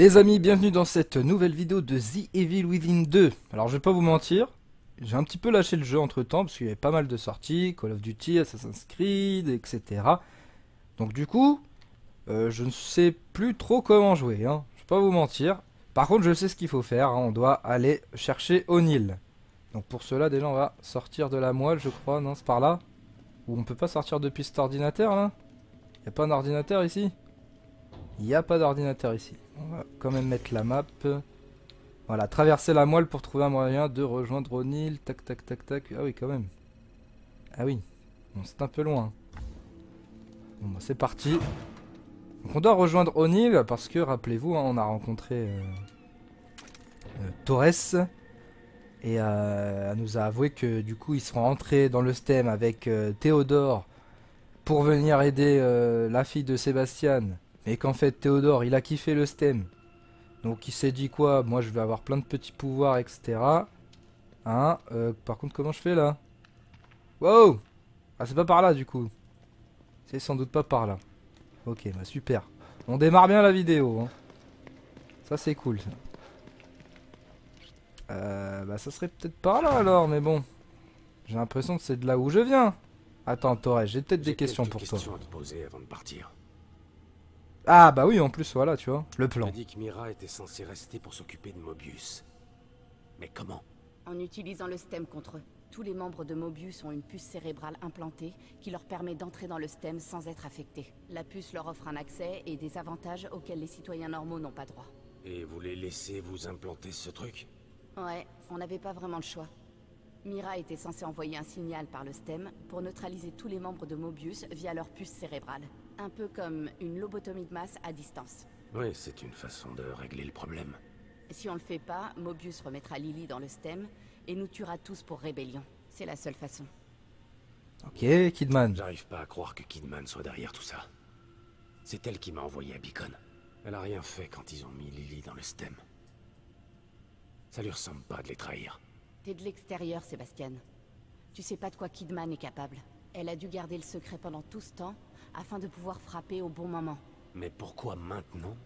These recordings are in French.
Les amis, bienvenue dans cette nouvelle vidéo de The Evil Within 2. Alors je vais pas vous mentir, j'ai un petit peu lâché le jeu entre temps parce qu'il y avait pas mal de sorties, Call of Duty, Assassin's Creed, etc. Donc du coup, euh, je ne sais plus trop comment jouer, hein. je vais pas vous mentir. Par contre je sais ce qu'il faut faire, hein. on doit aller chercher O'Neill. Donc pour cela déjà on va sortir de la moelle je crois, non c'est par là Ou on peut pas sortir depuis cet ordinateur là? Y a pas un ordinateur ici? Il n'y a pas d'ordinateur ici. On va quand même mettre la map. Voilà, traverser la moelle pour trouver un moyen de rejoindre O'Neill. Tac, tac, tac, tac. Ah oui, quand même. Ah oui. C'est un peu loin. Bon, bah, c'est parti. Donc on doit rejoindre O'Neill parce que, rappelez-vous, hein, on a rencontré euh, euh, Torres. Et euh, elle nous a avoué que du coup ils seront rentrés dans le stem avec Théodore pour venir aider la fille de Sébastien et qu'en fait Théodore il a kiffé le stem. Donc il s'est dit quoi? Moi je vais avoir plein de petits pouvoirs etc. Hein? Euh, Par contre comment je fais là? Wow Ah c'est pas par là du coup. C'est sans doute pas par là. Ok bah super. On démarre bien la vidéo. Hein. Ça c'est cool. Euh, bah ça serait peut-être par là alors mais bon. J'ai l'impression que c'est de là où je viens. Attends Torres, j'ai peut-être des questions pour toi. À te poser avant de partir. Ah bah oui, en plus, voilà, tu vois, le plan. On dit que Mira était censée rester pour s'occuper de Mobius. Mais comment? En utilisant le stem contre eux. Tous les membres de Mobius ont une puce cérébrale implantée qui leur permet d'entrer dans le stem sans être affectés. La puce leur offre un accès et des avantages auxquels les citoyens normaux n'ont pas droit. Et vous les laissez vous implanter ce truc? Ouais, on n'avait pas vraiment le choix. Mira était censée envoyer un signal par le stem pour neutraliser tous les membres de Mobius via leur puce cérébrale. Un peu comme une lobotomie de masse à distance. Oui, c'est une façon de régler le problème. Si on le fait pas, Mobius remettra Lily dans le stem et nous tuera tous pour rébellion. C'est la seule façon. Ok, Kidman. J'arrive pas à croire que Kidman soit derrière tout ça. C'est elle qui m'a envoyé à Beacon. Elle a rien fait quand ils ont mis Lily dans le stem. Ça lui ressemble pas de les trahir. T'es de l'extérieur, Sébastien. Tu sais pas de quoi Kidman est capable. Elle a dû garder le secret pendant tout ce temps afin de pouvoir frapper au bon moment. Mais pourquoi maintenant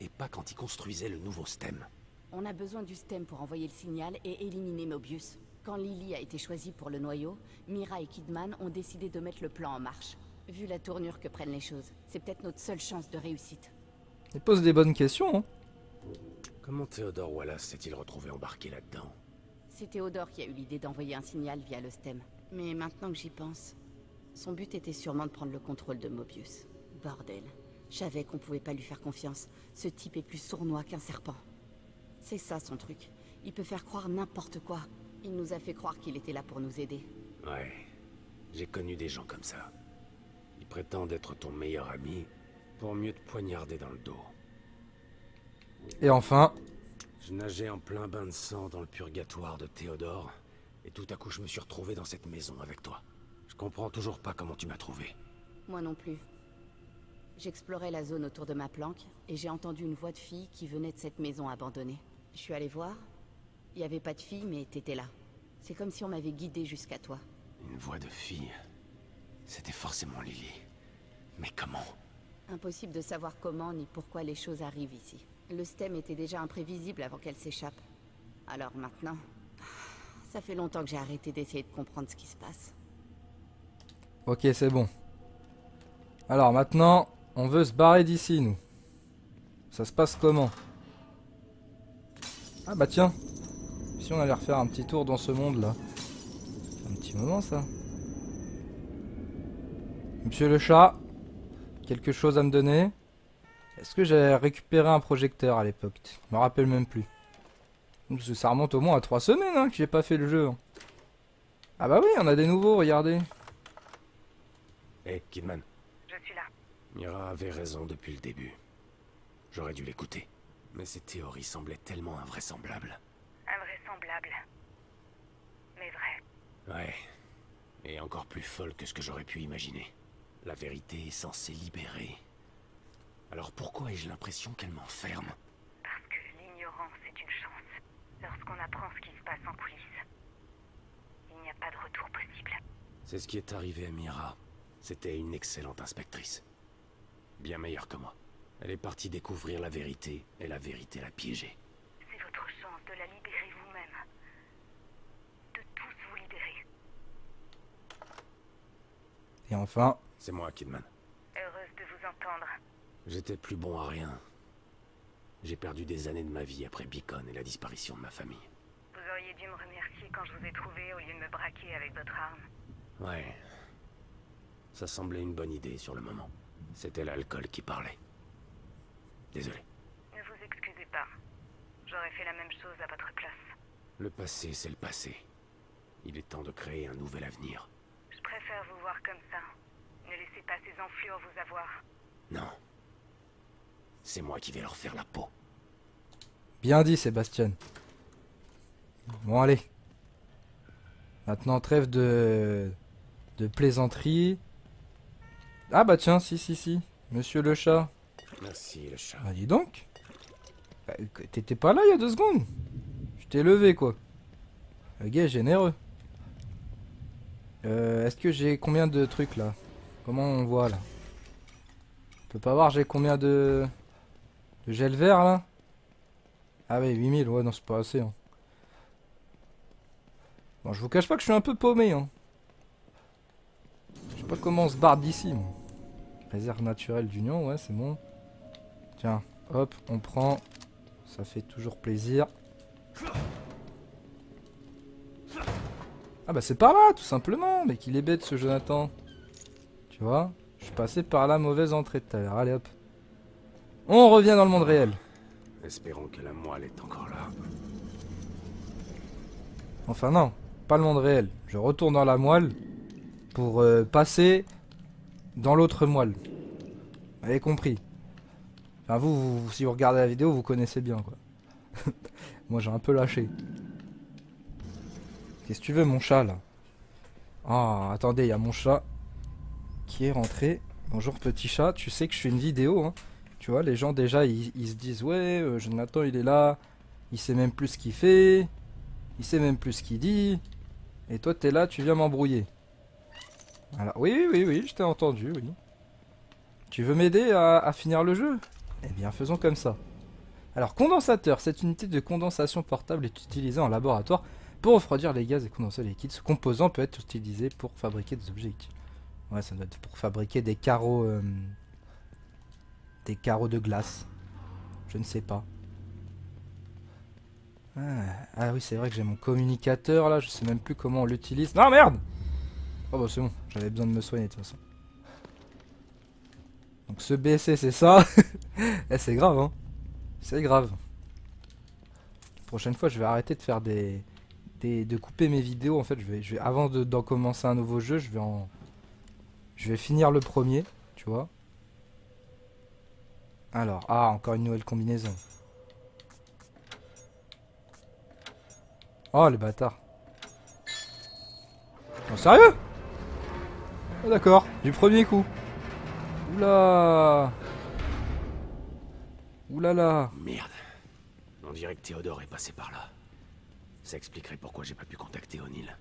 Et pas quand ils construisaient le nouveau stem On a besoin du stem pour envoyer le signal et éliminer Mobius. Quand Lily a été choisie pour le noyau, Mira et Kidman ont décidé de mettre le plan en marche. Vu la tournure que prennent les choses, c'est peut-être notre seule chance de réussite. Il pose des bonnes questions, hein Comment Theodore Wallace s'est-il retrouvé embarqué là-dedans? C'est Théodore qui a eu l'idée d'envoyer un signal via le stem. Mais maintenant que j'y pense, son but était sûrement de prendre le contrôle de Mobius. Bordel. Je savais qu'on pouvait pas lui faire confiance. Ce type est plus sournois qu'un serpent. C'est ça son truc. Il peut faire croire n'importe quoi. Il nous a fait croire qu'il était là pour nous aider. Ouais. J'ai connu des gens comme ça. Ils prétendent être ton meilleur ami pour mieux te poignarder dans le dos. Et enfin... Je nageais en plein bain de sang dans le purgatoire de Théodore, et tout à coup je me suis retrouvé dans cette maison avec toi. Je comprends toujours pas comment tu m'as trouvé. Moi non plus. J'explorais la zone autour de ma planque et j'ai entendu une voix de fille qui venait de cette maison abandonnée. Je suis allé voir. Il n'y avait pas de fille, mais t'étais là. C'est comme si on m'avait guidé jusqu'à toi. Une voix de fille C'était forcément Lily. Mais comment? Impossible de savoir comment ni pourquoi les choses arrivent ici. Le stem était déjà imprévisible avant qu'elle s'échappe. Alors maintenant... Ça fait longtemps que j'ai arrêté d'essayer de comprendre ce qui se passe. Ok, c'est bon. Alors maintenant, on veut se barrer d'ici, nous. Ça se passe comment? Ah bah tiens. Si on allait refaire un petit tour dans ce monde-là. Un petit moment, ça. Monsieur le chat, quelque chose à me donner? Est-ce que j'ai récupéré un projecteur à l'époque? Je me rappelle même plus. ça remonte au moins à trois semaines hein, que j'ai pas fait le jeu. Ah bah oui, on a des nouveaux, regardez. Hé, hey, Kidman. Je suis là. Mira avait raison depuis le début. J'aurais dû l'écouter. Mais ses théories semblaient tellement invraisemblables. Invraisemblables. Mais vrai. Ouais. Et encore plus folle que ce que j'aurais pu imaginer. La vérité est censée libérer. Alors pourquoi ai-je l'impression qu'elle m'enferme? Parce que l'ignorance est une chance. Lorsqu'on apprend ce qui se passe en coulisses, il n'y a pas de retour possible. C'est ce qui est arrivé à Mira. C'était une excellente inspectrice. Bien meilleure que moi. Elle est partie découvrir la vérité, et la vérité l'a piégée. C'est votre chance de la libérer vous-même. De tous vous libérer. Et enfin, C'est moi, Kidman. Heureuse de vous entendre. J'étais plus bon à rien. J'ai perdu des années de ma vie après Beacon et la disparition de ma famille. Vous auriez dû me remercier quand je vous ai trouvé au lieu de me braquer avec votre arme. Ouais. Ça semblait une bonne idée sur le moment. C'était l'alcool qui parlait. Désolé. Ne vous excusez pas. J'aurais fait la même chose à votre place. Le passé, c'est le passé. Il est temps de créer un nouvel avenir. Je préfère vous voir comme ça. Ne laissez pas ces enflures vous avoir. Non. C'est moi qui vais leur faire la peau. bien dit Sébastien. Bon allez. Maintenant trêve de de plaisanterie. Ah bah tiens, si si si. Monsieur le chat. Merci, le chat. Bah dis donc. Bah, T'étais pas là il y a deux secondes. Je t'ai levé quoi. Le gars est généreux. Euh, Est-ce que j'ai combien de trucs là? Comment on voit là? On peut pas voir j'ai combien de... de gel vert là? Ah oui 8000 ouais non c'est pas assez hein. Bon je vous cache pas que je suis un peu paumé hein. Je sais pas comment on se barre d'ici moi. Réserve naturelle d'union ouais c'est bon. Tiens hop on prend. Ça fait toujours plaisir. Ah bah c'est par là tout simplement Mais qu'il est bête ce Jonathan Tu vois Je suis passé par la mauvaise entrée tout à l'heure Allez hop On revient dans le monde réel Espérons que la moelle est encore là. Enfin non Pas le monde réel Je retourne dans la moelle Pour euh, passer Dans l'autre moelle. Vous avez compris. Enfin vous, si vous regardez la vidéo vous connaissez bien quoi. Moi j'ai un peu lâché. Qu'est-ce que tu veux mon chat là? Ah attendez il y a mon chat Qui est rentré. Bonjour petit chat. Tu sais que je fais une vidéo hein. Tu vois les gens déjà ils, ils se disent Ouais euh, Jonathan il est là. Il sait même plus ce qu'il fait. Il sait même plus ce qu'il dit. Et toi t'es là tu viens m'embrouiller Voilà oui oui oui je t'ai entendu oui Tu veux m'aider à, finir le jeu? Eh bien faisons comme ça alors, condensateur, cette unité de condensation portable est utilisée en laboratoire pour refroidir les gaz et condenser les liquides. Ce composant peut être utilisé pour fabriquer des objets. Ouais, ça doit être pour fabriquer des carreaux... euh, des carreaux de glace. Je ne sais pas. Ah, ah oui, c'est vrai que j'ai mon communicateur là, je sais même plus comment on l'utilise. Non, merde Oh bah c'est bon, j'avais besoin de me soigner de toute façon. Donc ce BC c'est ça. Eh, c'est grave hein. C'est grave. Prochaine fois, je vais arrêter de faire des, de couper mes vidéos. En fait, je vais, avant de- d'en commencer un nouveau jeu, je vais en, je vais finir le premier, tu vois. Alors, ah, encore une nouvelle combinaison. Oh, les bâtards. Oh, sérieux? Oh, D'accord, du premier coup. Oula Oulala Merde. On dirait que Théodore est passé par là. Ça expliquerait pourquoi j'ai pas pu contacter O'Neill.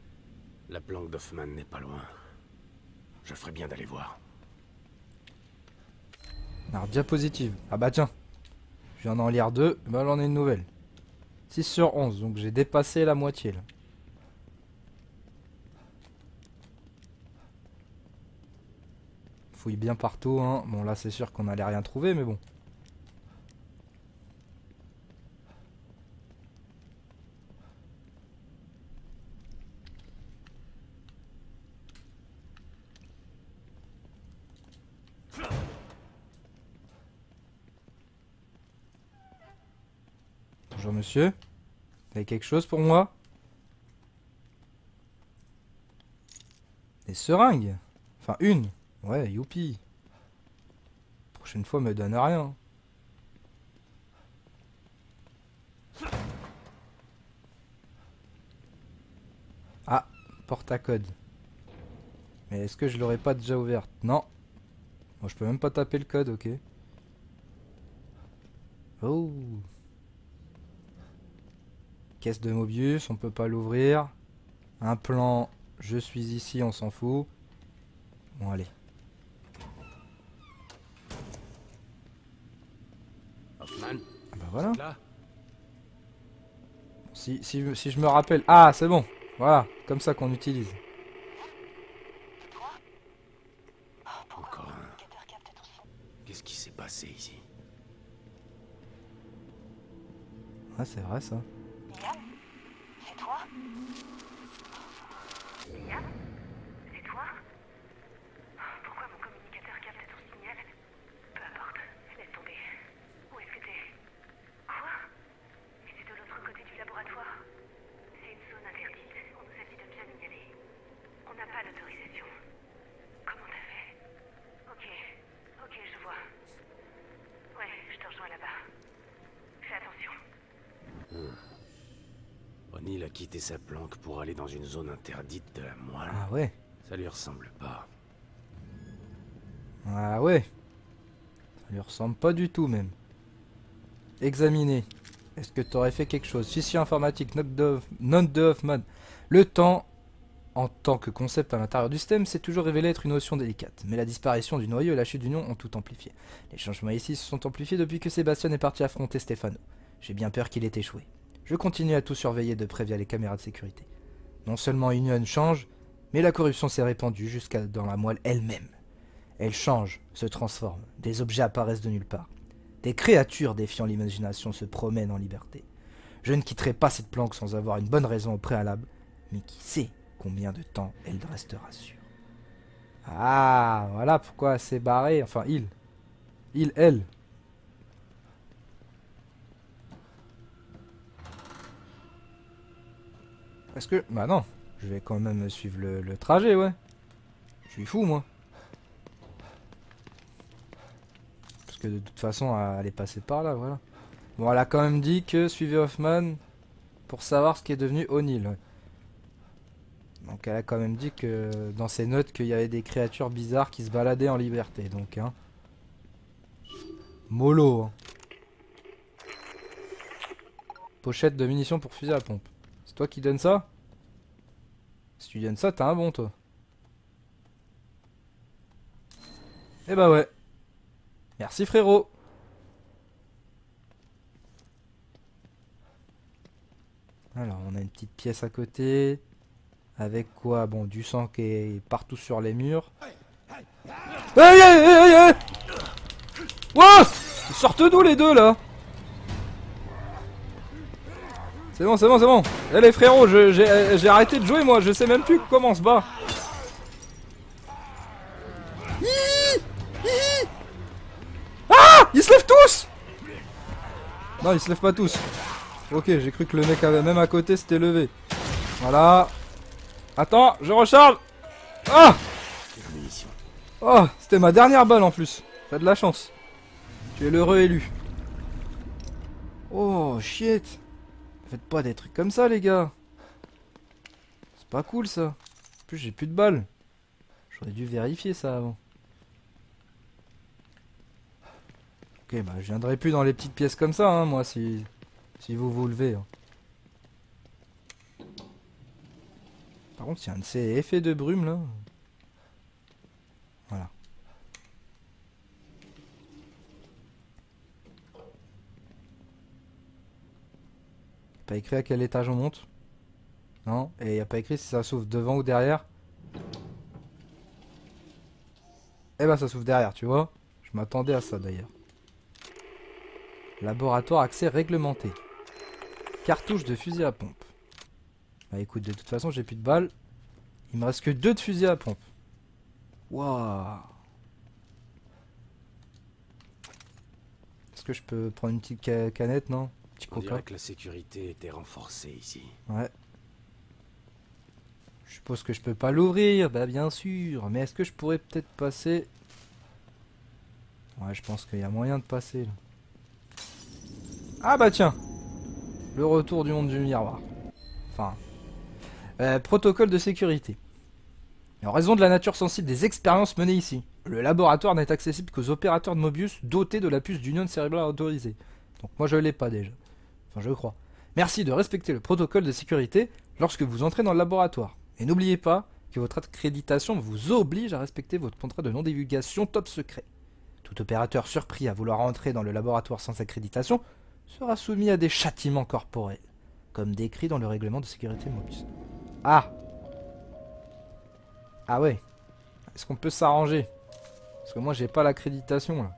La planque d'Hoffman n'est pas loin. Je ferais bien d'aller voir. Alors, diapositive. Ah bah tiens. Je viens d'en lire deux. Bah, j'en ai une nouvelle. 6 sur 11. Donc, j'ai dépassé la moitié, là. Fouille bien partout, hein. Bon, là, c'est sûr qu'on allait rien trouver, mais bon. Bonjour, monsieur. Vous avez quelque chose pour moi? Des seringues Enfin, une. Ouais, youpi. Prochaine fois, me donne rien. Ah, porte à code. Mais est-ce que je l'aurais pas déjà ouverte? Non. Bon, je peux même pas taper le code, ok. Oh. Caisse de Mobius, on peut pas l'ouvrir. Un plan, je suis ici, on s'en fout. Bon, allez. Voilà. Là Si, si, si je me rappelle... Ah, c'est bon. Voilà, comme ça qu'on utilise. Encore un. Qu'est-ce qui s'est passé ici? Ouais, c'est vrai ça. C'est toi Yann C'est toi Pourquoi mon communicateur capte ton signal Peu importe, laisse tomber. Où est-ce que t'es Quoi Mais c'est de l'autre côté du laboratoire. C'est une zone interdite. On nous a dit de ne jamais y aller. On n'a pas l'autorisation. Comment t'as fait Ok, ok, je vois. Ouais, je te rejoins là-bas. Fais attention. O'Neill a quitté sa planque pour aller dans une zone interdite de la moelle. Ah ouais. Ça lui ressemble pas. Ah ouais. Ça lui ressemble pas du tout même. Examiner. Est-ce que t'aurais fait quelque chose? Fichier informatique, note de, note de Hoffman. Le temps, en tant que concept à l'intérieur du système, s'est toujours révélé être une notion délicate. Mais la disparition du noyau et la chute du Nion ont tout amplifié. Les changements ici se sont amplifiés depuis que Sébastien est parti affronter Stefano. J'ai bien peur qu'il ait échoué. Je continue à tout surveiller de près via les caméras de sécurité. Non seulement Union change, mais la corruption s'est répandue jusqu'à dans la moelle elle-même. Elle change, se transforme, des objets apparaissent de nulle part. Des créatures défiant l'imagination se promènent en liberté. Je ne quitterai pas cette planque sans avoir une bonne raison au préalable, mais qui sait combien de temps elle restera sûre. Ah, voilà pourquoi elle s'est barrée, enfin il. Il, elle. Est-ce que... Bah non, je vais quand même suivre le, trajet, ouais. Je suis fou, moi. Parce que de toute façon, elle est passée par là, voilà. Bon, elle a quand même dit que suivez Hoffman pour savoir ce qui est devenu O'Neill. Donc elle a quand même dit que dans ses notes qu'il y avait des créatures bizarres qui se baladaient en liberté. Donc, hein. Mollo, hein. Pochette de munitions pour fusil à pompe. Toi qui donnes ça Si tu donnes ça, t'as un bon, toi. Eh bah ouais. Merci frérot. Alors, on a une petite pièce à côté. Avec quoi? Bon, du sang qui est partout sur les murs. Aïe aïe aïe aïe sortent d'où les deux là? C'est bon, c'est bon, c'est bon. Eh frérots, je- j'ai euh, j'ai arrêté de jouer moi, je sais même plus comment on se bat. Ah Ils se lèvent tous Non, ils se lèvent pas tous. Ok, j'ai cru que le mec avait même à côté s'était levé. Voilà. Attends, je recharge Ah. Oh, c'était ma dernière balle en plus. T'as de la chance. Tu es l'heureux élu. Oh, shit. Faites pas des trucs comme ça, les gars. C'est pas cool, ça. En plus, j'ai plus de balles. J'aurais dû vérifier ça avant. Ok, bah, je viendrai plus dans les petites pièces comme ça, hein, moi, si, si vous vous levez. hein. Par contre, il y un de ces effets de brume, là. Voilà. Pas écrit à quel étage on monte Non Et y a pas écrit si ça s'ouvre devant ou derrière Eh bah ça s'ouvre derrière, tu vois Je m'attendais à ça d'ailleurs. Laboratoire accès réglementé. Cartouche de fusil à pompe. Bah écoute, de toute façon j'ai plus de balles. Il me reste que deux de fusil à pompe. Waouh Est-ce que je peux prendre une petite ca- canette, non Petit On coca dirait que la sécurité était renforcée ici. Ouais. Je suppose que je peux pas l'ouvrir, bah bien sûr. Mais est-ce que je pourrais peut-être passer? Ouais, je pense qu'il y a moyen de passer là. Ah bah tiens Le retour du monde du miroir. Enfin. Euh, protocole de sécurité. En raison de la nature sensible des expériences menées ici, le laboratoire n'est accessible qu'aux opérateurs de Mobius dotés de la puce d'union cérébrale autorisée. Donc moi je l'ai pas déjà. Enfin je crois. Merci de respecter le protocole de sécurité lorsque vous entrez dans le laboratoire. Et n'oubliez pas que votre accréditation vous oblige à respecter votre contrat de non-divulgation top secret. Tout opérateur surpris à vouloir entrer dans le laboratoire sans accréditation sera soumis à des châtiments corporels, comme décrit dans le règlement de sécurité Mobius. Ah Ah ouais. Est-ce qu'on peut s'arranger? Parce que moi j'ai pas l'accréditation là.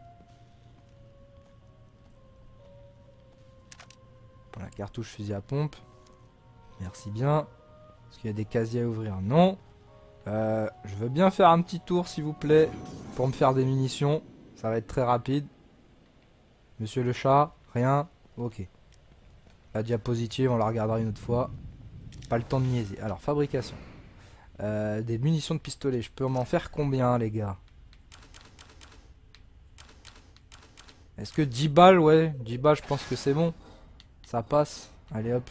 Pour la cartouche fusil à pompe. Merci bien. Est-ce qu'il y a des casiers à ouvrir? Non. Euh, je veux bien faire un petit tour s'il vous plaît. Pour me faire des munitions. Ça va être très rapide. Monsieur le chat, rien? Ok. La diapositive, on la regardera une autre fois. Pas le temps de niaiser. Alors, fabrication. Euh, des munitions de pistolet. Je peux m'en faire combien, les gars? Est-ce que 10 balles, ouais 10 balles, je pense que c'est bon. Ça passe. Allez, hop.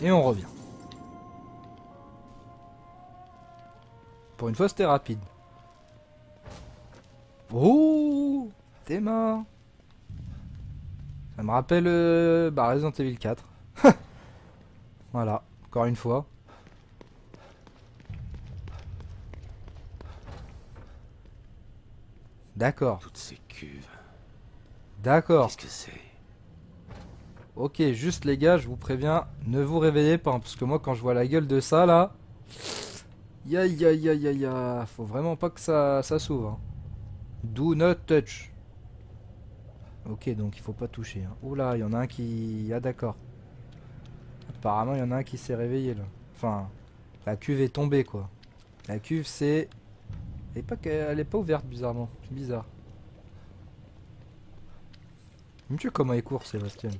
Et on revient. Pour une fois, c'était rapide. Oh T'es mort Ça me rappelle euh, bah, Resident Evil 4. voilà, encore une fois. D'accord, Toutes ces d'accord. Qu'est-ce que c'est? Ok, juste les gars, je vous préviens, ne vous réveillez pas, hein, parce que moi quand je vois la gueule de ça là, ya ya ya ya ya, faut vraiment pas que ça, ça s'ouvre. hein. Do not touch. Ok, donc il faut pas toucher. Hein. Oula, il y en a un qui... Ah d'accord. Apparemment, il y en a un qui s'est réveillé là. Enfin, la cuve est tombée quoi. La cuve c'est... Elle est pas, elle est pas ouverte bizarrement. C'est bizarre. Me tue comment il court Sébastien.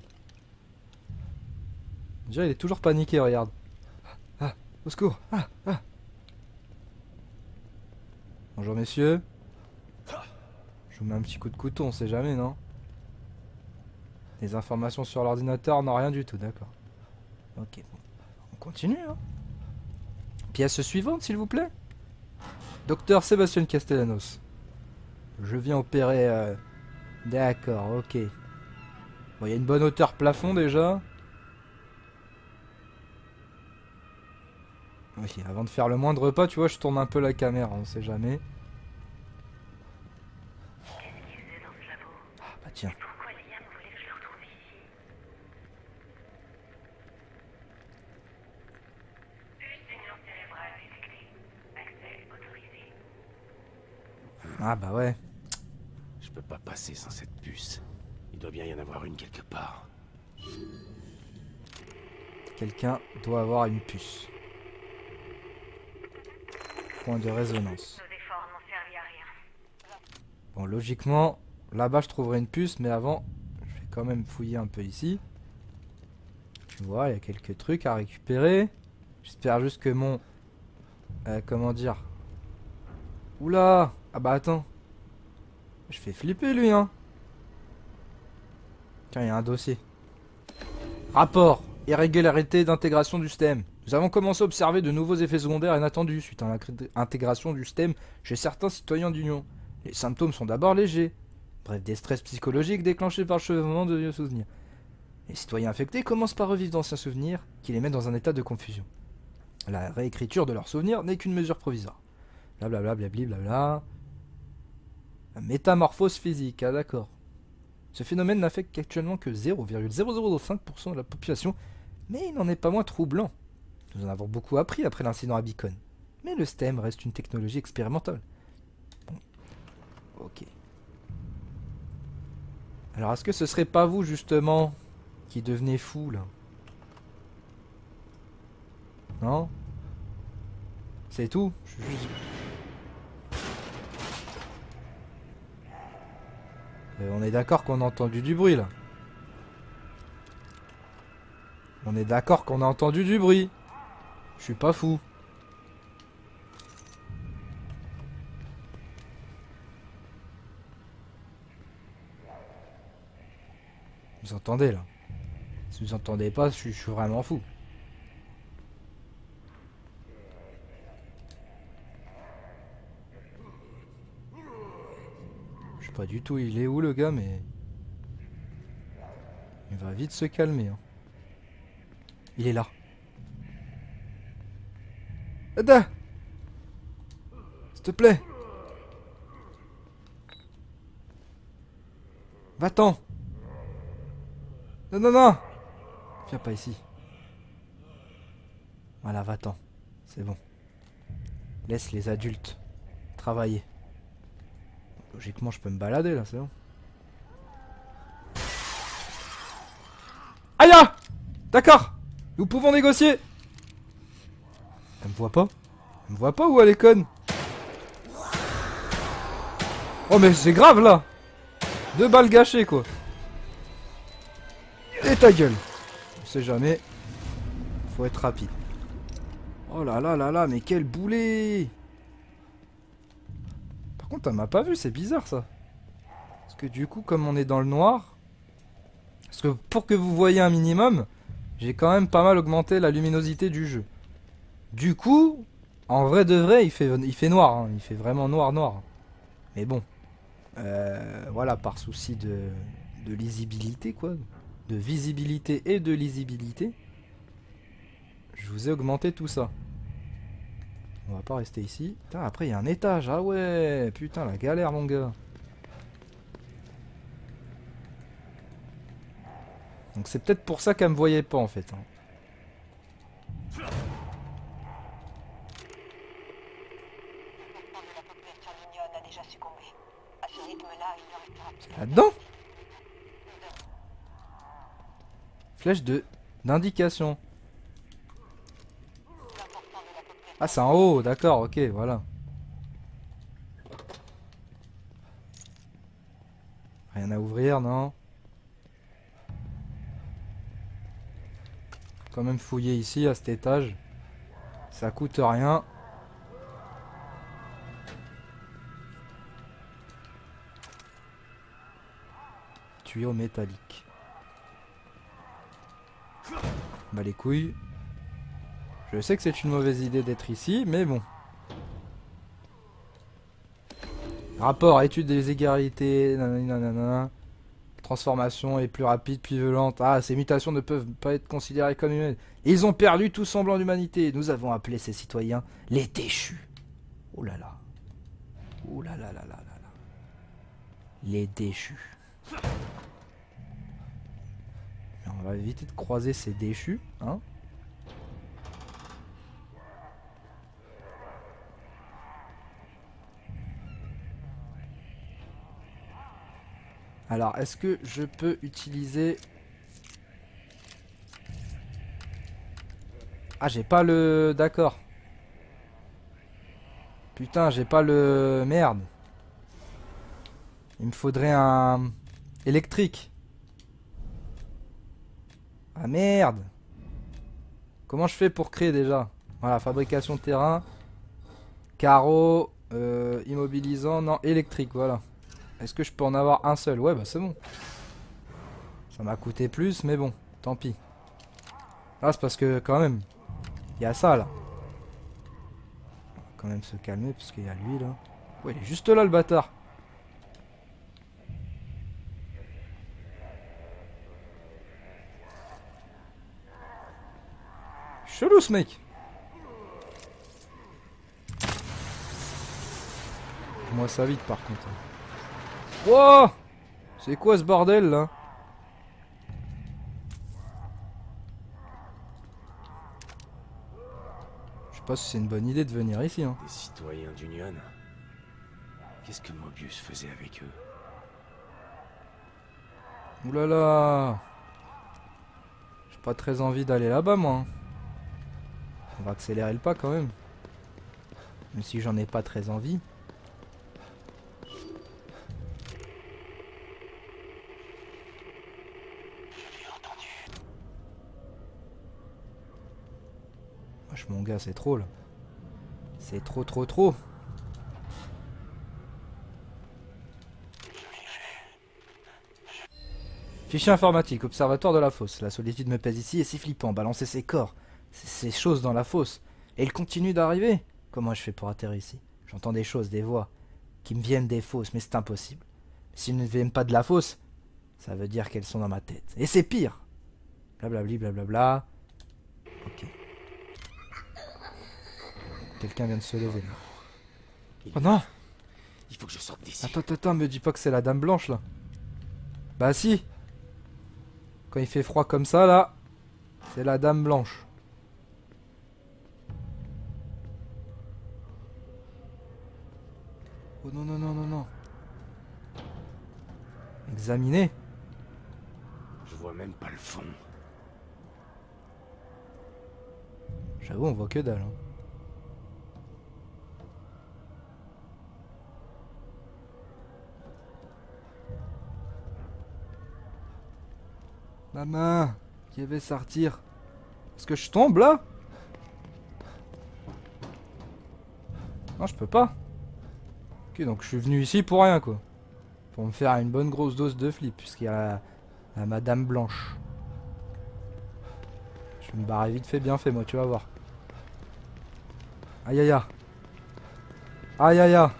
Déjà, il est toujours paniqué, regarde. Ah, au secours. Ah, ah. Bonjour, messieurs. Je vous mets un petit coup de couteau, on sait jamais, non? Les informations sur l'ordinateur, non, rien du tout, d'accord. Ok, bon. On continue, hein. Pièce suivante, s'il vous plaît. Docteur Sébastien Castellanos. Je viens opérer... euh, D'accord, ok. Bon, il y a une bonne hauteur plafond, déjà. Oui, avant de faire le moindre pas, tu vois, je tourne un peu la caméra, on sait jamais. Ah bah tiens. Ah bah ouais. Je peux pas passer sans cette puce. Il doit bien y en avoir une quelque part. Quelqu'un doit avoir une puce. Point de résonance. Nos efforts n'ont servi à rien. Bon, logiquement, là-bas je trouverai une puce, mais avant, je vais quand même fouiller un peu ici. Tu vois, il y a quelques trucs à récupérer. J'espère juste que mon... euh, comment dire? Oula Ah bah attends. Je fais flipper lui, hein. Il y a un dossier. Rapport. Irrégularité d'intégration du STEM. Nous avons commencé à observer de nouveaux effets secondaires inattendus suite à l'intégration du STEM chez certains citoyens d'Union. Les symptômes sont d'abord légers. Bref, des stress psychologiques déclenchés par le chevauchement de vieux souvenirs. Les citoyens infectés commencent par revivre d'anciens souvenirs qui les mettent dans un état de confusion. La réécriture de leurs souvenirs n'est qu'une mesure provisoire. Blablabla, blabli, blabla. La métamorphose physique, ah d'accord. Ce phénomène n'affecte qu'actuellement que 0,0005% de la population, mais il n'en est pas moins troublant. Nous en avons beaucoup appris après l'incident à Beacon. Mais le STEM reste une technologie expérimentale. Ok. Alors est-ce que ce serait pas vous justement qui devenez fou là? Non? C'est tout? Je suis juste... Euh, on est d'accord qu'on a entendu du bruit là. On est d'accord qu'on a entendu du bruit. Je suis pas fou. Vous entendez là? Si vous entendez pas, je suis, je suis vraiment fou. Pas du tout il est où le gars mais... Il va vite se calmer. hein. Il est là. Ada S'il te plaît Va-t'en Non, non, non Viens pas ici. Voilà, va-t'en. C'est bon. Laisse les adultes travailler. Logiquement, je peux me balader là, c'est bon. Aïe ah D'accord Nous pouvons négocier Elle me voit pas Elle me voit pas ou elle est conne Oh mais c'est grave là Deux balles gâchées quoi Et ta gueule On sait jamais. Faut être rapide. Oh là là là là, mais quel boulet contre, m'a pas vu, c'est bizarre ça. Parce que du coup, comme on est dans le noir... Parce que pour que vous voyez un minimum, j'ai quand même pas mal augmenté la luminosité du jeu. Du coup, en vrai de vrai, il fait, il fait noir. hein. Il fait vraiment noir noir. Mais bon. Euh, voilà, par souci de, de lisibilité, quoi. De visibilité et de lisibilité. Je vous ai augmenté tout ça. On va pas rester ici. Putain, après il y a un étage. Ah ouais, putain, la galère, mon gars. Donc c'est peut-être pour ça qu'elle me voyait pas en fait. hein. L'important de la population mignonne a déjà succombé. À ce rythme-là, il ne restera plus. Là-dedans? Flèche de d'indication. L'important de la population Ah, c'est en haut, d'accord, ok, voilà. Rien à ouvrir, non Quand même fouiller ici, à cet étage. Ça coûte rien. Tuyau métallique. Bah les couilles. Je sais que c'est une mauvaise idée d'être ici, mais bon. Rapport, étude des égalités, nanana. Transformation est plus rapide, plus violente. Ah, ces mutations ne peuvent pas être considérées comme humaines. Ils ont perdu tout semblant d'humanité. Nous avons appelé ces citoyens les déchus. Oh là là. Oh là là là là là là. Les déchus. On va éviter de croiser ces déchus, hein. Alors, est-ce que je peux utiliser... Ah, j'ai pas le... D'accord. Putain, j'ai pas le... Merde. Il me faudrait un... Électrique. Ah, merde. Comment je fais pour créer déjà? Voilà, fabrication terrain. Carreau. euh, immobilisant. Non, électrique, voilà. Est-ce que je peux en avoir un seul? Ouais, bah c'est bon. Ça m'a coûté plus, mais bon, tant pis. Ah, c'est parce que quand même, il y a ça là. On va quand même se calmer parce qu'il y a lui là. Ouais, il est juste là le bâtard. Chelou ce mec. Moi ça vite par contre. Wow C'est quoi ce bordel là Je sais pas si c'est une bonne idée de venir ici. Hein. Des citoyens d'Union. Qu'est-ce que Mobius faisait avec eux? Oulala là là J'ai pas très envie d'aller là-bas moi. hein. On va accélérer le pas quand même. Même si j'en ai pas très envie. C'est trop là. C'est trop trop trop. Fichier informatique, observatoire de la fosse. La solitude me pèse ici et c'est flippant. Balancer ses corps, ces ces choses dans la fosse. Et il continue d'arriver. Comment je fais pour atterrir ici? J'entends des choses, des voix qui me viennent des fosses, mais c'est impossible. S'ils ne viennent pas de la fosse, ça veut dire qu'elles sont dans ma tête. Et c'est pire. Blablabli, blablabla. Ok. Quelqu'un vient de se lever. Oh non Il faut que je sorte d'ici. Attends, attends, attends, me dis pas que c'est la dame blanche là. Bah si. Quand il fait froid comme ça, là, c'est la dame blanche. Oh non, non, non, non, non. Examiner. Je vois même pas le fond. J'avoue, on voit que dalle. hein. Maman, qui avait sortir Est-ce que je tombe là? Non, je peux pas. Ok, donc je suis venu ici pour rien quoi. Pour me faire une bonne grosse dose de flip, puisqu'il y a la, la Madame Blanche. Je vais me barrer vite fait, bien fait, moi, tu vas voir. Aïe aïe aïe. Aïe aïe aïe.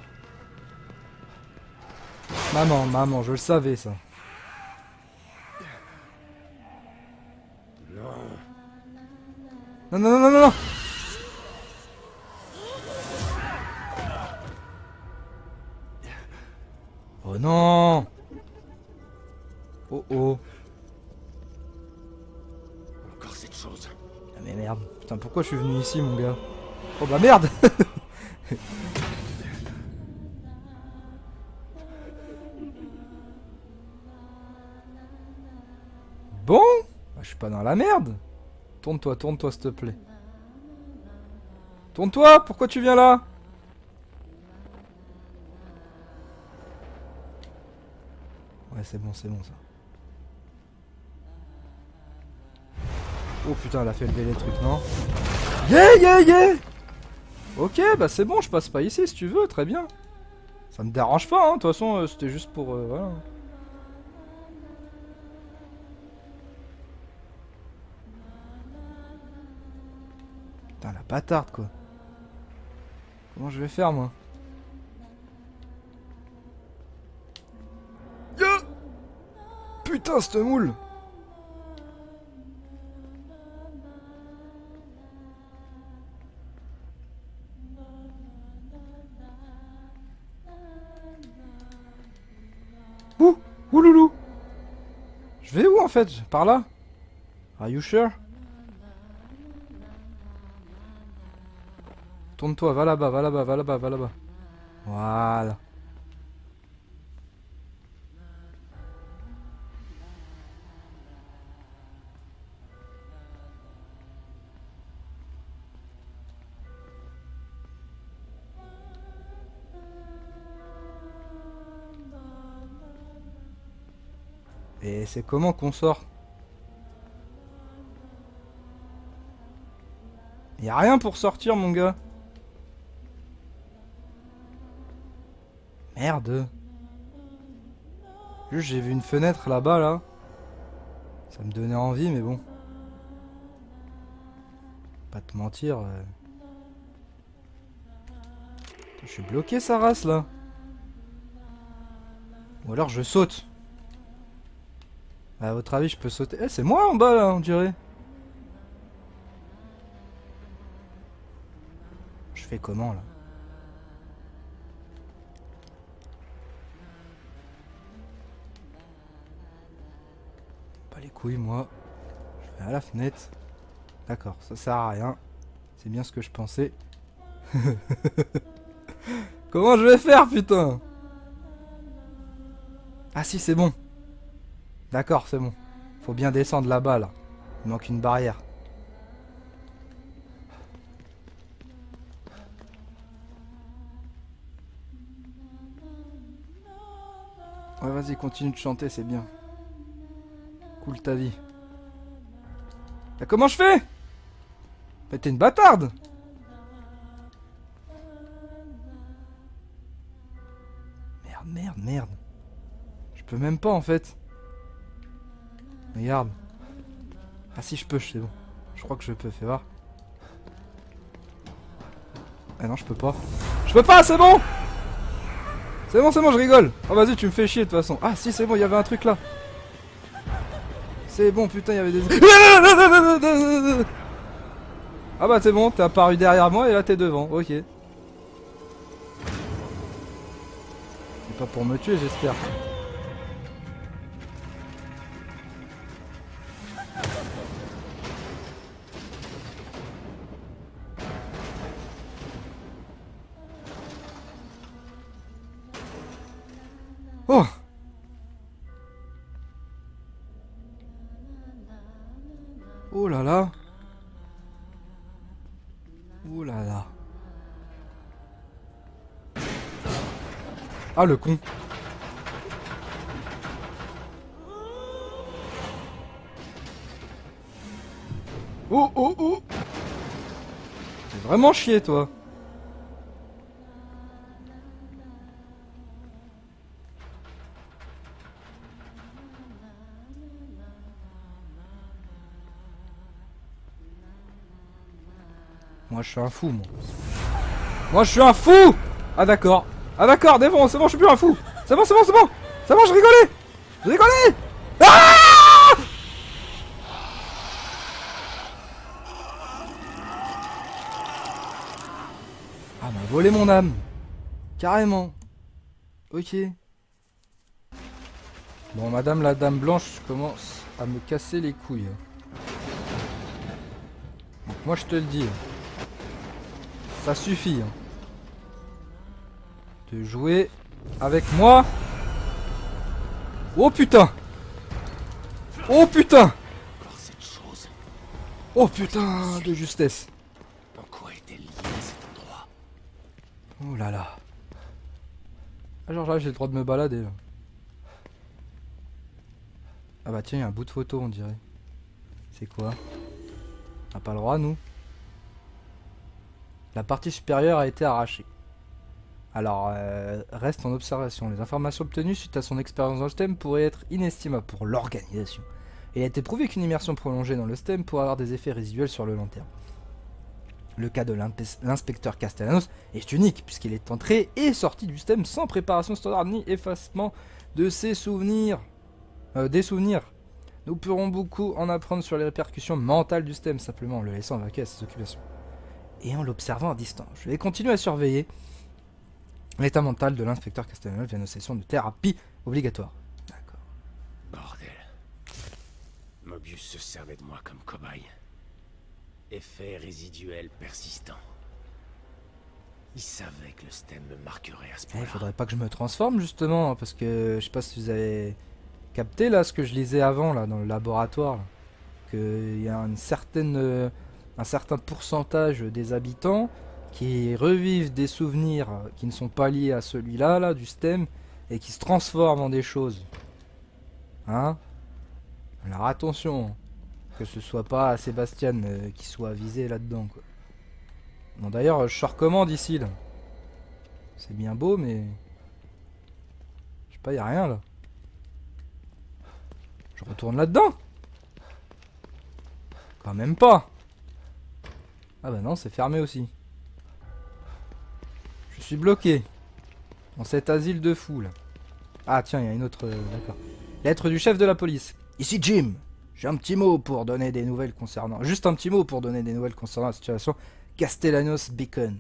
Maman, maman, je le savais ça. Non. Non, non, non, non, non, non Oh non. Oh oh. Encore cette chose. Ah mais merde, putain pourquoi je suis venu ici mon gars? Oh bah merde. Bon. Bah, Je suis pas dans la merde Tourne-toi, tourne-toi s'il te plaît. Tourne-toi Pourquoi tu viens là? Ouais c'est bon, c'est bon ça. Oh putain, elle a fait lever les trucs, non? Yeah, yeah, yeah Ok, bah c'est bon, je passe pas ici si tu veux, très bien. Ça me dérange pas, hein, de toute façon, euh, c'était juste pour... euh, voilà. Bâtarde, quoi. Comment je vais faire, moi Putain, cette moule Ouh Ouh loulou Je vais où en fait Par là Are you sure Tourne-toi, va là-bas, va là-bas, va là-bas, va là-bas. Voilà. Et c'est comment qu'on sort? Y a rien pour sortir mon gars. Merde. Juste j'ai vu une fenêtre là-bas là. Ça me donnait envie mais bon. Pas te mentir. euh. Je suis bloqué sa race là. Ou alors je saute. À votre avis je peux sauter. Eh c'est moi en bas là on dirait. Je fais comment là? Couilles moi. Je vais à la fenêtre. D'accord, ça sert à rien. C'est bien ce que je pensais. Comment je vais faire putain? Ah si c'est bon. D'accord c'est bon. Faut bien descendre là-bas là. Il manque une barrière. Ouais, vas-y, continue de chanter, c'est bien. Cool ta vie. Bah, comment je fais? Mais t'es une bâtarde Merde, merde, merde. Je peux même pas en fait. Regarde. Ah si, je peux, c'est bon. Je crois que je peux, fais voir. Ah non, je peux pas. Je peux pas, c'est bon c'est bon, c'est bon, je rigole. Oh vas-y, tu me fais chier de toute façon. Ah si, c'est bon, il y avait un truc là. C'est bon, putain, il y avait des... Ah bah c'est bon, t'es apparu derrière moi et là t'es devant, ok. C'est pas pour me tuer, j'espère. Oh Ah le con Oh oh oh C'est vraiment chier toi Moi je suis un fou moi. Moi je suis un fou Ah d'accord. Ah d'accord, c'est bon, c'est bon, je suis plus un fou. C'est bon, c'est bon, c'est bon. C'est bon, je rigolais. Je rigolais. Ah Ah m'a volé mon âme. Carrément. Ok. Bon, madame la dame blanche commence à me casser les couilles. Donc moi je te le dis. Ça suffit. hein. Jouer avec moi. Oh putain Oh putain. Oh putain de justesse Oh là là Ah genre là j'ai le droit de me balader. Ah bah tiens, il y a un bout de photo on dirait. C'est quoi? On n'a pas le droit nous? La partie supérieure a été arrachée. Alors, euh, reste en observation. Les informations obtenues suite à son expérience dans le STEM pourraient être inestimables pour l'organisation. Il a été prouvé qu'une immersion prolongée dans le STEM pourrait avoir des effets résiduels sur le long terme. Le cas de l'inspecteur Castellanos est unique puisqu'il est entré et sorti du STEM sans préparation standard ni effacement de ses souvenirs. Euh, des souvenirs. Nous pourrons beaucoup en apprendre sur les répercussions mentales du STEM simplement en le laissant vaquer à ses occupations. Et en l'observant à distance. Je vais continuer à surveiller l'état mental de l'inspecteur Castellanos via nos sessions de thérapie obligatoires. D'accord. Bordel. Mobius se servait de moi comme cobaye. Effet résiduel persistant. Il savait que le stem me marquerait à ce Eh, point-là. faudrait pas que je me transforme justement, hein, parce que je sais pas si vous avez capté là ce que je lisais avant là dans le laboratoire, qu'il y a une certaine, euh, un certain pourcentage des habitants qui revivent des souvenirs qui ne sont pas liés à celui-là là du stem et qui se transforment en des choses. Hein? Alors attention, que ce soit pas Sébastien euh, qui soit visé là-dedans quoi. Bon d'ailleurs, je sors comment d'ici là c'est bien beau, mais... Je sais pas, y a rien, là. Je retourne là-dedans Quand même pas Ah bah non, c'est fermé aussi. Je suis bloqué. Dans cet asile de fou, là. Ah tiens, il y a une autre... euh, D'accord. Lettre du chef de la police. Ici Jim J'ai un petit mot pour donner des nouvelles concernant... Juste un petit mot pour donner des nouvelles concernant la situation Castellanos Beacon.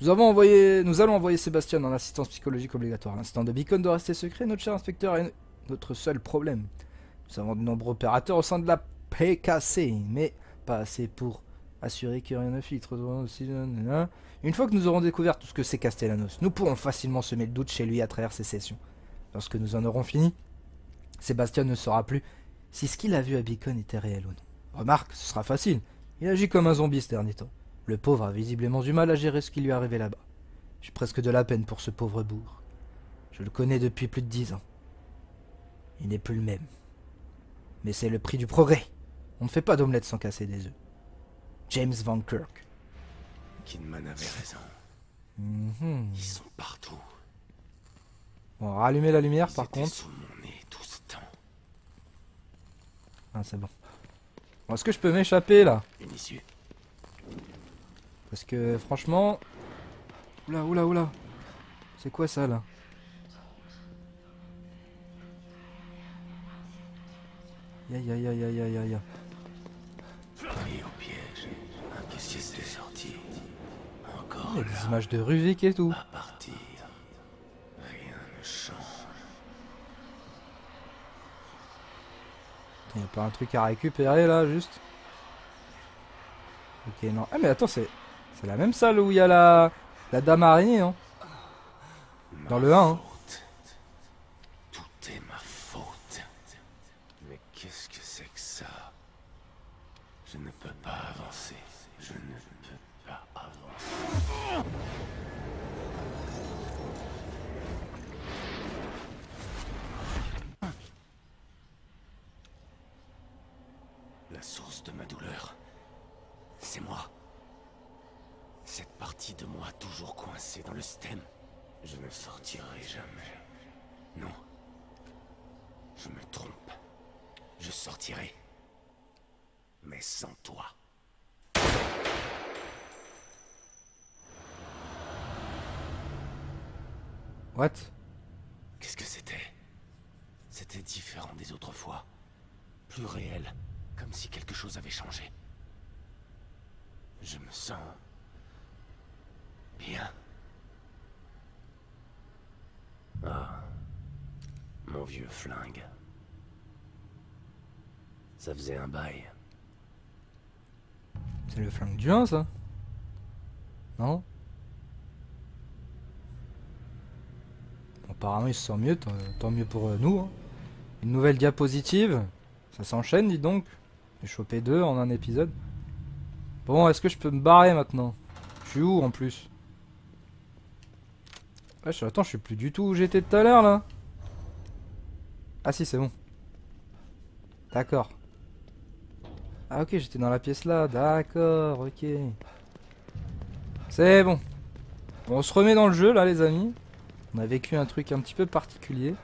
Nous, avons envoyé, nous allons envoyer Sébastien en assistance psychologique obligatoire. L'instant de Beacon doit rester secret. Notre cher inspecteur est notre seul problème. Nous avons de nombreux opérateurs au sein de la PKC, mais pas assez pour assurer que rien ne filtre. Une fois que nous aurons découvert tout ce que c'est Castellanos, nous pourrons facilement semer le doute chez lui à travers ses sessions. Lorsque nous en aurons fini, Sébastien ne saura plus si ce qu'il a vu à Beacon était réel ou non. Remarque, ce sera facile. Il agit comme un zombie ce dernier temps. Le pauvre a visiblement du mal à gérer ce qui lui est arrivé là-bas. J'ai presque de la peine pour ce pauvre bourg. Je le connais depuis plus de dix ans. Il n'est plus le même. Mais c'est le prix du progrès. On ne fait pas d'omelette sans casser des œufs. James Van Kirk. Kidman avait raison. Mhm. Ils sont partout. Bon, rallumer la lumière Ils par contre. sous mon nez tout ce temps. Ah, c'est bon. Bon, Est-ce que je peux m'échapper là? Une issue. Parce que franchement... Oula, oula, oula. C'est quoi ça là? Ya ya ya ya ya ya ya. Y a des images de Ruvik et tout. À partir. Rien ne change. Il a pas un truc à récupérer là, juste Ok, non. Ah, mais attends, c'est la même salle où il y a la, la dame araignée, non Ma Dans le un, hein. faute. la source de ma douleur. C'est moi. Cette partie de moi toujours coincée dans le stem. Je ne sortirai jamais. Non. Je me trompe. Je sortirai. Mais sans toi. What Qu'est-ce que c'était C'était différent des autres fois. Plus réel. Comme si quelque chose avait changé. Je me sens... bien. Ah. Mon vieux flingue. Ça faisait un bail. C'est le flingue du 1 ça Non? Apparemment il se sent mieux, tant, mieux pour euh, nous. hein. Une nouvelle diapositive. Ça s'enchaîne dis donc. J'ai chopé deux en un épisode. Bon, est-ce que je peux me barrer maintenant? Je suis où en plus? Attends, je suis plus du tout où j'étais tout à l'heure là. Ah si, c'est bon. D'accord. Ah ok, j'étais dans la pièce là, d'accord, ok. C'est bon. On se remet dans le jeu là les amis. On a vécu un truc un petit peu particulier.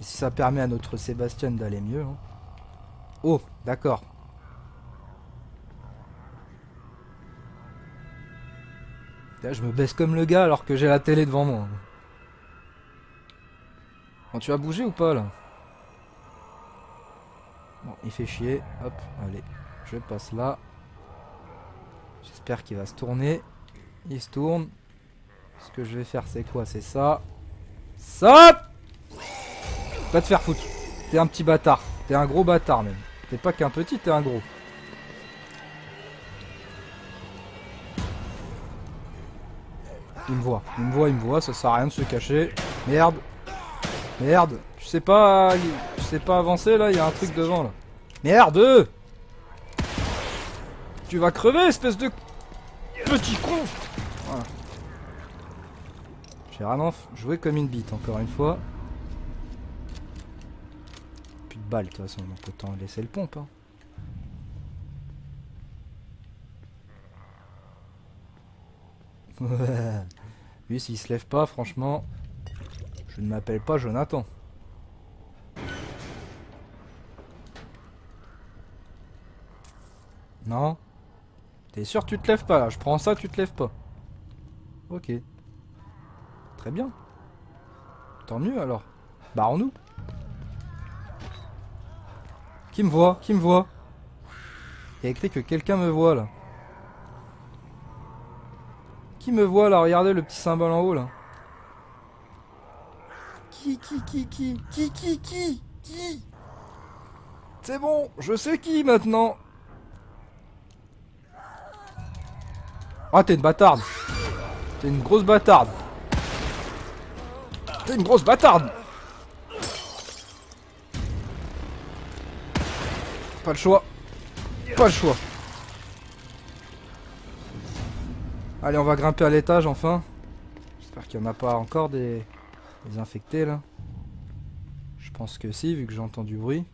Et si ça permet à notre Sébastien d'aller mieux. hein. Oh, d'accord. Je me baisse comme le gars alors que j'ai la télé devant moi. Tu vas bouger ou pas là? Bon, il fait chier. Hop, allez. Je passe là. J'espère qu'il va se tourner. Il se tourne. Ce que je vais faire, c'est quoi? C'est ça. Ça Va te faire foutre. T'es un petit bâtard. T'es un gros bâtard même. T'es pas qu'un petit, t'es un gros. Il me voit, il me voit, il me voit, ça sert à rien de se cacher. Merde. Merde. Tu sais pas. Avancer là, il y a un truc devant là. Merde Tu vas crever, espèce de petit con. J'ai vraiment joué comme une bite, encore une fois. Plus de balles, de toute façon, donc autant laisser le pompe. Hein. Lui, s'il se lève pas, franchement, je ne m'appelle pas Jonathan. Non? T'es sûr tu te lèves pas là? Je prends ça, tu te lèves pas. Ok. Très bien. Tant mieux alors. Barrons-nous. Qui me voit? Qui me voit? Il y a écrit que quelqu'un me voit là. Qui me voit là? Regardez le petit symbole en haut là. Qui, qui, qui, qui, qui, qui, qui, C'est bon, je sais qui maintenant. Ah, t'es une bâtarde. T'es une grosse bâtarde. T'es une grosse bâtarde. Pas le choix. Pas le choix. Allez, on va grimper à l'étage enfin. J'espère qu'il n'y en a pas encore des... des infectés là. Pense que si, vu que j'entends du bruit.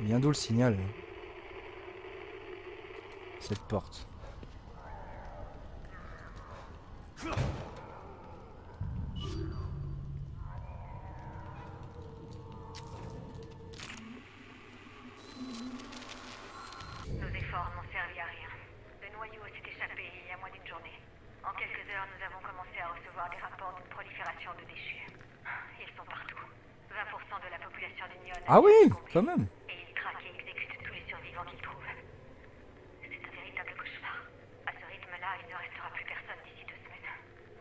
Vient d'où le signal là Cette porte. Nos efforts n'ont servi à rien. Le noyau s'est échappé il y a moins d'une journée. En quelques heures, nous avons commencé à recevoir des rapports d'une prolifération de déchus. Ils sont partout. 20% de la population du Nyon a Ah été oui, succombée. quand même. Et ils traquent et exécutent tous les survivants qu'ils trouvent. C'est un véritable cauchemar. À ce rythme-là, il ne restera plus personne d'ici deux semaines.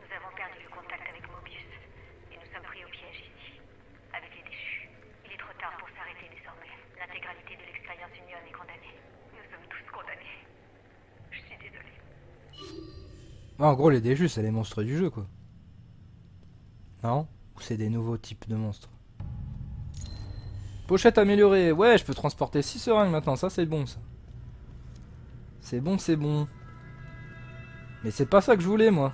Nous avons perdu le contact avec Mobius. Et nous sommes pris au piège ici. Avec les déchus. Il est trop tard pour s'arrêter désormais. L'intégralité de l'expérience Union est condamnée. Nous sommes tous condamnés. Je suis désolée. Ah, en gros, les déjus, c'est les monstres du jeu, quoi. Non? Ou c'est des nouveaux types de monstres? Pochette améliorée. Ouais, je peux transporter 6 seringues maintenant. Ça, c'est bon, ça. C'est bon, c'est bon. Mais c'est pas ça que je voulais, moi.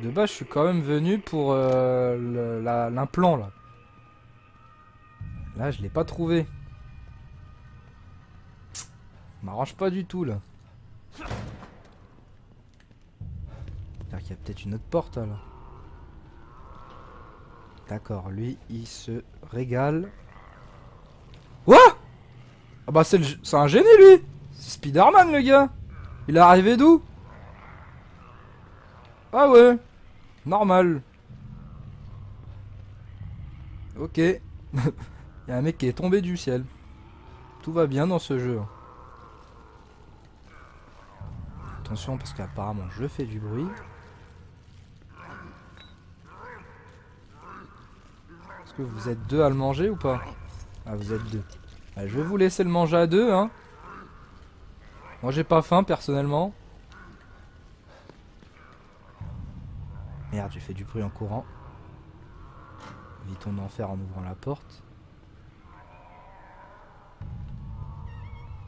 de base, je suis quand même venu pour euh, l'implant, là. Là, je l'ai pas trouvé. M'arrange pas du tout, là. Qu'il y a peut-être une autre porte, là. D'accord, lui, il se régale. Quoi? Ah bah c'est un génie, lui C'est Spider-Man, le gars Il est arrivé d'où? Ah ouais Normal. Ok. Il y a un mec qui est tombé du ciel. Tout va bien dans ce jeu. Attention parce qu'apparemment je fais du bruit. Que vous êtes deux à le manger ou pas Ah vous êtes deux. Ah, je vais vous laisser le manger à deux hein. Moi j'ai pas faim personnellement. Merde, j'ai fait du bruit en courant. Évitons d'en faire en ouvrant la porte.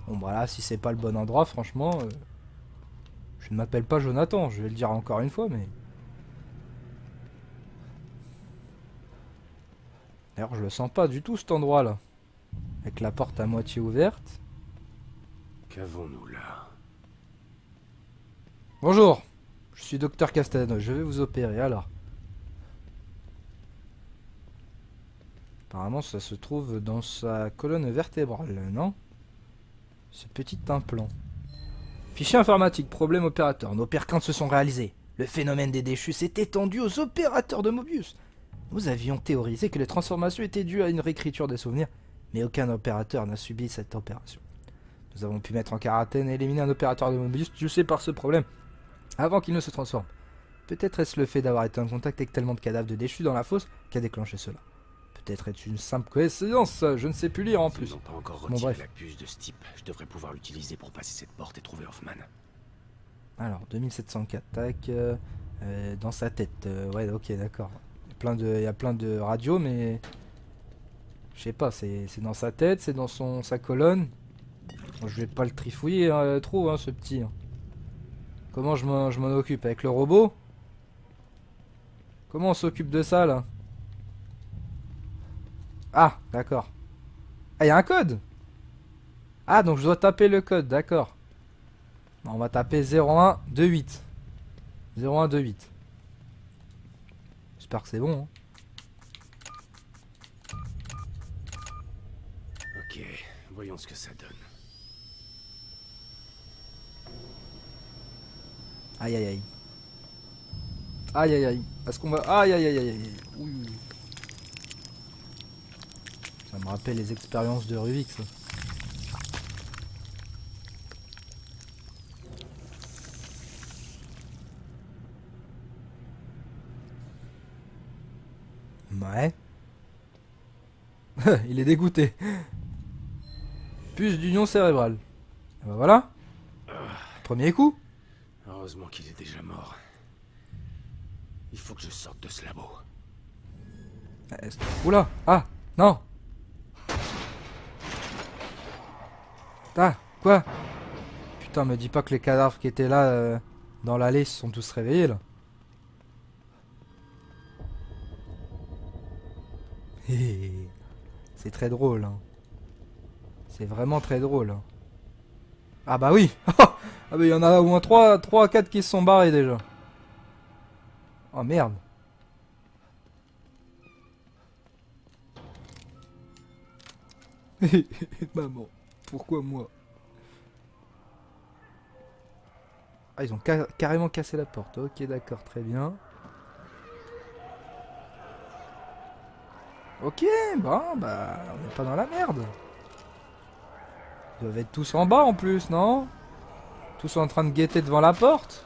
Bon voilà, si c'est pas le bon endroit, franchement, euh, je ne m'appelle pas Jonathan, je vais le dire encore une fois, mais... D'ailleurs, je le sens pas du tout cet endroit-là. Avec la porte à moitié ouverte. Qu'avons-nous là? Bonjour, je suis docteur Castellano, je vais vous opérer alors. Apparemment ça se trouve dans sa colonne vertébrale, non? Ce petit implant. Fichier informatique, problème opérateur. Nos perquintes se sont réalisés. Le phénomène des déchus s'est étendu aux opérateurs de Mobius. Nous avions théorisé que les transformations étaient dues à une réécriture des souvenirs, mais aucun opérateur n'a subi cette opération. Nous avons pu mettre en quarantaine et éliminer un opérateur de Mobius sais par ce problème avant qu'il ne se transforme. Peut-être est-ce le fait d'avoir été en contact avec tellement de cadavres de déchus dans la fosse qui a déclenché cela. Peut-être est-ce une simple coïncidence, je ne sais plus lire en plus. n'ont pas encore Bon, bref. la puce de ce type, je devrais pouvoir l'utiliser pour passer cette porte et trouver Hoffman. Alors, 2704, tac, euh, euh, dans sa tête, euh, ouais, ok, d'accord. Il y a plein de, radios, mais je sais pas, c'est dans sa tête, c'est dans son sa colonne. Je vais pas le trifouiller hein, trop, hein, ce petit. hein. Comment je m'en occupe avec le robot? Comment on s'occupe de ça là? Ah, d'accord. Ah, il y a un code? Ah, donc je dois taper le code, d'accord. On va taper 0128. 0128. J'espère que c'est bon. hein. Ok, voyons ce que ça donne. Aïe aïe aïe. Aïe aïe aïe. Est-ce qu'on va. Aïe aïe aïe aïe aïe. Ouh. Ça me rappelle les expériences de Rubik ça. Ouais. Il est dégoûté. Puce d'union cérébrale. Et bah voilà. Premier coup. Heureusement qu'il est déjà mort. Il faut que je sorte de ce labo. Est-ce- Oula Ah Non Ah Quoi? Putain, me dis pas que les cadavres qui étaient là euh, dans l'allée se sont tous réveillés là. Hé, hé, hé. C'est très drôle. hein. C'est vraiment très drôle. hein. Ah bah oui Ah bah il y en a au moins 3, 3 4 qui se sont barrés déjà. Oh merde Maman, pourquoi moi? Ah, ils ont ca- carrément cassé la porte. Ok, d'accord, très bien. Ok, bon, bah, on n'est pas dans la merde. Ils doivent être tous en bas en plus, non? Tous en train de guetter devant la porte?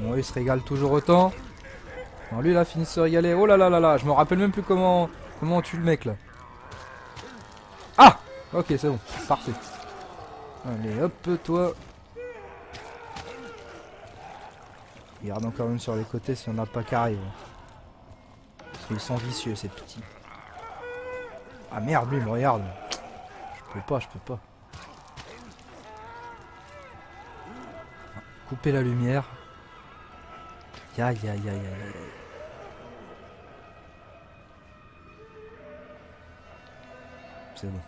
Bon, il se régale toujours autant. Non, lui, il a fini de se régaler. Oh là là là là, je me rappelle même plus comment, comment on tue le mec, là. Ah Ok, c'est bon, parfait. Allez, hop, toi. Regarde encore une sur les côtés si on n'a pas qui. Parce qu'ils sont vicieux, ces petits. Ah merde, lui, il me regarde. Je peux pas, je peux pas. Couper la lumière. Aïe aïe aïe aïe aïe. C'est bon.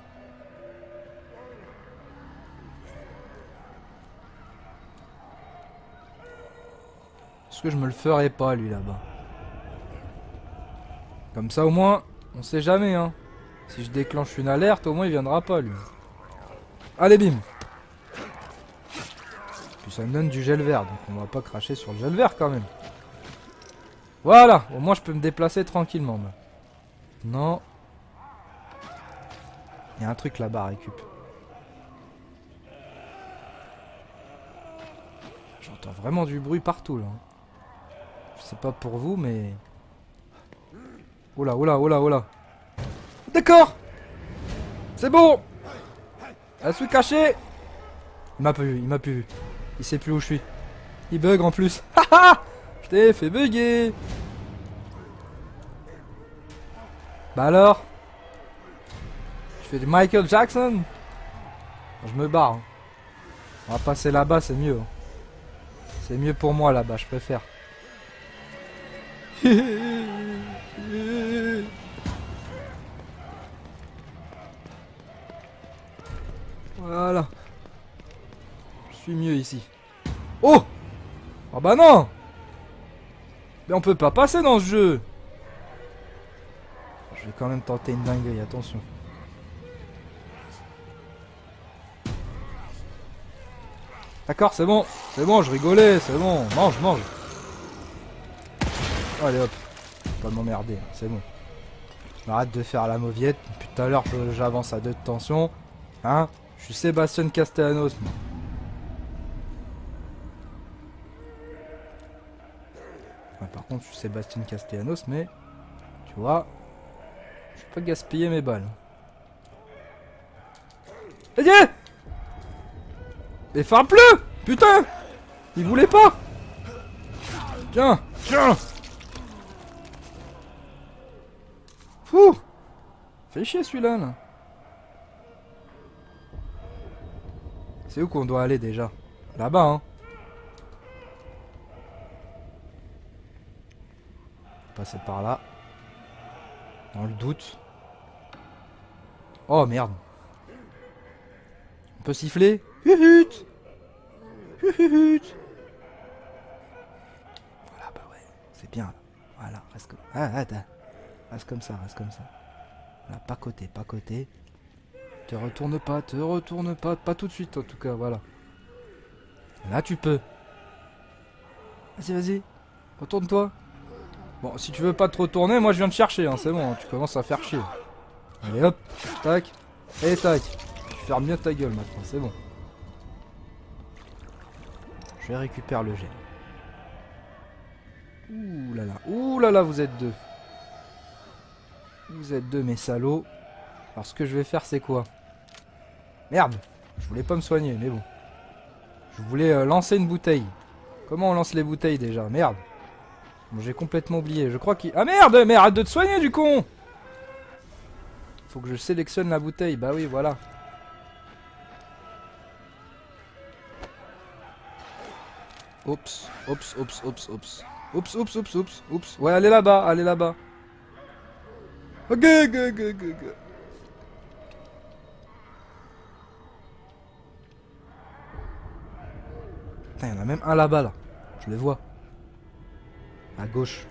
Est-ce que je me le ferais pas lui là-bas Comme ça au moins, on sait jamais hein. Si je déclenche une alerte, au moins il viendra pas lui. Allez bim Puis ça me donne du gel vert, donc on va pas cracher sur le gel vert quand même. Voilà, au moins je peux me déplacer tranquillement. Non. Il y a un truc là-bas récup. J'entends vraiment du bruit partout là. Je sais pas pour vous mais... Oula, oula, oula, oula. D'accord C'est bon Je suis caché Il m'a plus vu, il m'a plus vu. Il sait plus où je suis. Il bug en plus. Haha Je t'ai fait bugger Bah alors? Tu fais du Michael Jackson? Je me barre. hein. On va passer là-bas, c'est mieux. hein. C'est mieux pour moi là-bas, je préfère. Voilà. Je suis mieux ici. Oh Ah bah non Mais on peut pas passer dans ce jeu Je vais quand même tenter une dinguerie, attention. D'accord, c'est bon. C'est bon, je rigolais, c'est bon. Mange, mange. Allez hop. Pas m'emmerder, hein, c'est bon. Arrête de faire la mauviette. Depuis tout à l'heure, j'avance à deux de tension. Hein Je suis Sébastien Castellanos. par contre, je suis Sébastien Castellanos, mais... Tu vois... Je vais pas gaspiller mes balles. Adieu Mais bleu Putain Il voulait pas Tiens Tiens Fou Fait chier celui-là, là. C'est où qu'on doit aller déjà? Là-bas, hein. Passer par là. Dans le doute. Oh merde. On peut siffler? Huhut Huhut Voilà, bah ouais. C'est bien, là. Voilà, reste comme... Ah, attends. Reste comme ça, reste comme ça. Voilà, pas côté, pas côté. Te retourne pas, te retourne pas, pas tout de suite en tout cas, voilà. Là tu peux. Vas-y, vas-y. Retourne-toi. Bon, si tu veux pas te retourner, moi je viens te chercher, hein, c'est bon, hein, tu commences à faire chier. Allez hop, tac, et tac. Tu fermes bien ta gueule maintenant, c'est bon. Je vais récupérer le gel. Ouh là là, ouh là là, vous êtes deux. Vous êtes deux mes salauds. Alors ce que je vais faire c'est quoi? Merde Je voulais pas me soigner mais bon. Je voulais euh, lancer une bouteille. Comment on lance les bouteilles déjà? Merde j'ai complètement oublié. Je crois qu'il... Ah merde Mais arrête de te soigner du con Faut que je sélectionne la bouteille. Bah oui voilà. Oups, oups, oups, oups, oups. Oups, oups, oups, oups, oups. Ouais, allez là-bas, allez là-bas. Ok, ok, ok, ok. Putain, il y en a même un là-bas, là. Je le vois. À gauche.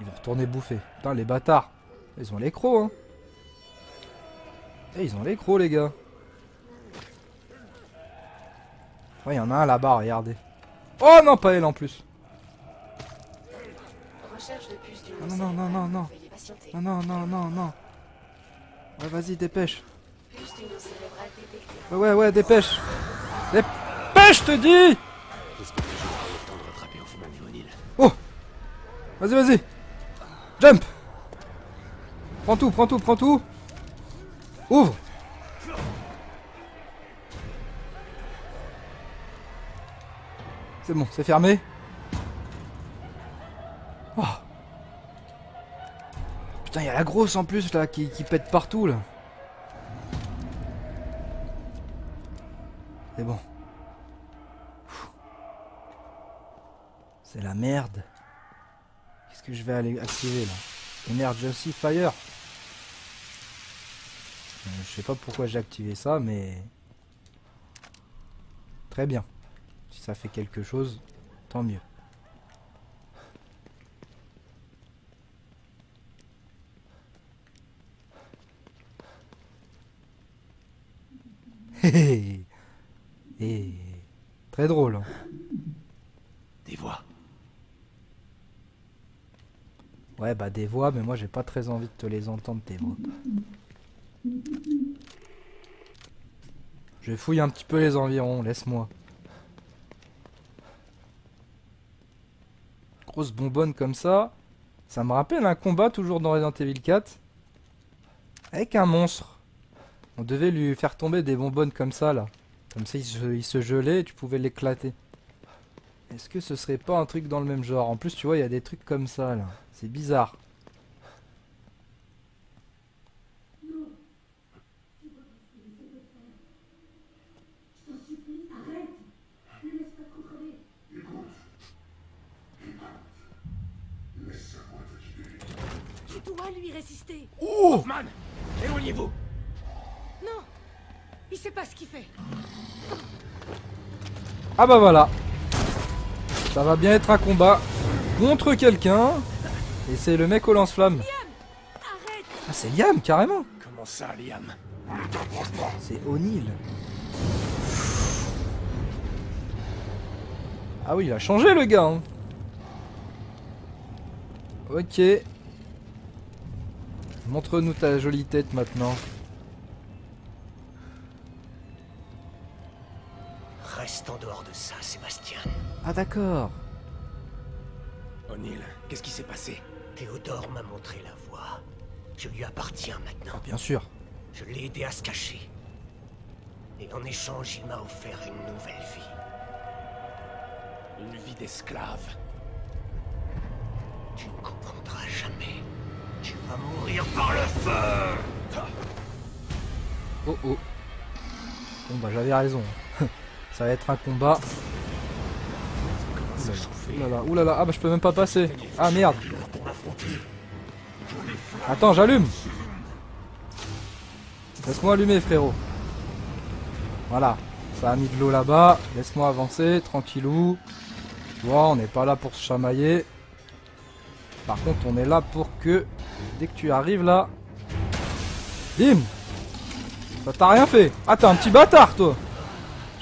Ils vont retourner bouffer. Putain, les bâtards. Ils ont les crocs, hein. Eh, ils ont les crocs, les gars. Ouais, il y en a un là-bas, regardez. Oh non, pas elle en plus. Non, non, non, non, non. Non, non, non, non, non. Ouais, vas-y, dépêche. Ouais, ouais, ouais, dépêche. Dépêche, te dis. Oh Vas-y, vas-y Jump Prends tout, prends tout, prends tout Ouvre C'est bon, c'est fermé. Oh. Putain, il y a la grosse en plus là qui, pète partout là. C'est bon. C'est la merde. Qu'est-ce que je vais aller activer là? Emergency Fire. Euh, Je sais pas pourquoi j'ai activé ça, mais... Très bien. Si ça fait quelque chose, tant mieux. Hé hé hé. Très drôle. Des voix. Ouais, bah des voix, mais moi j'ai pas très envie de te les entendre, tes voix. Je fouille un petit peu les environs, laisse-moi. Grosse bonbonne comme ça. Ça me rappelle un combat toujours dans Resident Evil 4. Avec un monstre. On devait lui faire tomber des bonbonnes comme ça là. Comme ça il se, il se gelait et tu pouvais l'éclater. Est-ce que ce serait pas un truc dans le même genre? En plus tu vois il y a des trucs comme ça là. C'est bizarre. Tu dois lui résister. Hoffman Éloignez-vous Il sait pas ce qu'il fait. Ah bah voilà. Ça va bien être un combat contre quelqu'un. Et c'est le mec au lance-flamme. Ah c'est Liam carrément. Comment ça, Liam? C'est O'Neill. Ah oui, il a changé le gars. hein. Ok. Montre-nous ta jolie tête maintenant. Dehors de ça, Sébastien. Ah d'accord. O'Neill, qu'est-ce qui s'est passé? Théodore m'a montré la voie. Je lui appartiens maintenant. Bien sûr. Je l'ai aidé à se cacher. Et en échange, il m'a offert une nouvelle vie. Une vie d'esclave. Tu ne comprendras jamais. Tu vas mourir par le feu Oh oh. Bon bah j'avais raison. Ça va être un combat. Oulala, oulala, ah bah je peux même pas passer. Ah merde. Attends, j'allume. Laisse-moi allumer frérot. Voilà. Ça a mis de l'eau là-bas. Laisse-moi avancer, tranquillou. Tu vois, on n'est pas là pour se chamailler. Par contre, on est là pour que, dès que tu arrives là... Bim Ça t'a rien fait Ah, t'es un petit bâtard, toi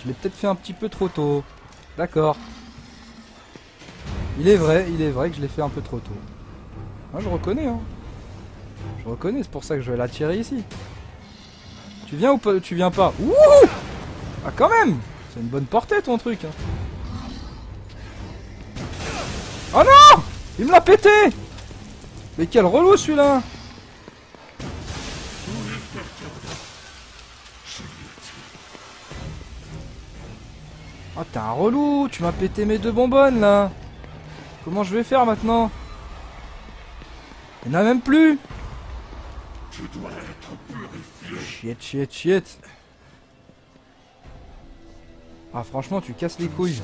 Je l'ai peut-être fait un petit peu trop tôt. D'accord. Il est vrai, il est vrai que je l'ai fait un peu trop tôt. Ah, je reconnais, hein. Je reconnais, c'est pour ça que je vais l'attirer ici. Tu viens ou pas Tu viens pas? Ouh Ah, quand même C'est une bonne portée, ton truc. hein. Oh non Il me l'a pété Mais quel relou, celui-là Oh, t'es un relou Tu m'as pété mes deux bonbonnes, là Comment je vais faire, maintenant Il n'y en a même plus Chiet, chiet, chiet Ah, franchement, tu casses les couilles.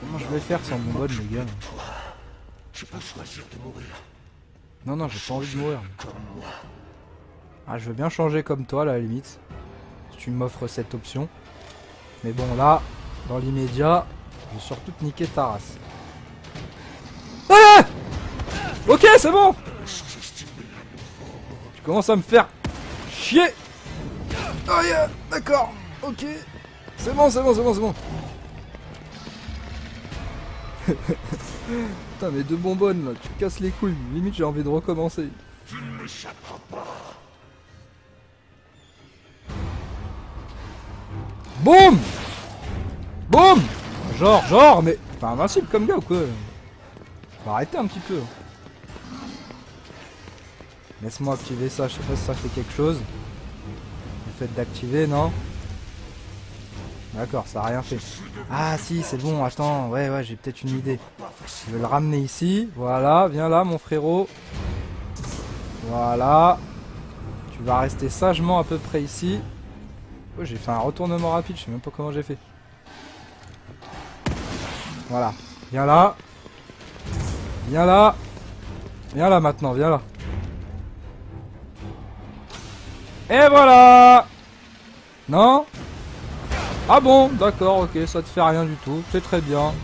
Comment je vais faire sans bonbonne, les gars Tu peux choisir de mourir Non, non, j'ai pas envie de mourir. Ah, je veux bien changer comme toi, à la limite. Si tu m'offres cette option. Mais bon, là, dans l'immédiat, je vais surtout te niquer ta race. Ah Ok, c'est bon Tu commences à me faire chier Oh yeah, d'accord, ok. C'est bon, c'est bon, c'est bon, c'est bon. Putain, mes deux bonbonnes, là, tu casses les couilles. Limite, j'ai envie de recommencer. Boum Boum Genre, genre, mais... T'es invincible comme gars ou quoi? Faut arrêter un petit peu. Laisse-moi activer ça, je sais pas si ça fait quelque chose. Le fait d'activer, non? D'accord, ça a rien fait. Ah si, c'est bon, attends, ouais, ouais, j'ai peut-être une idée. Je vais le ramener ici, voilà, viens là mon frérot. Voilà. Tu vas rester sagement à peu près ici. J'ai fait un retournement rapide, je sais même pas comment j'ai fait. Voilà. Viens là. Viens là. Viens là maintenant, viens là. Et voilà Non? Ah bon, d'accord, ok, ça te fait rien du tout. C'est très bien.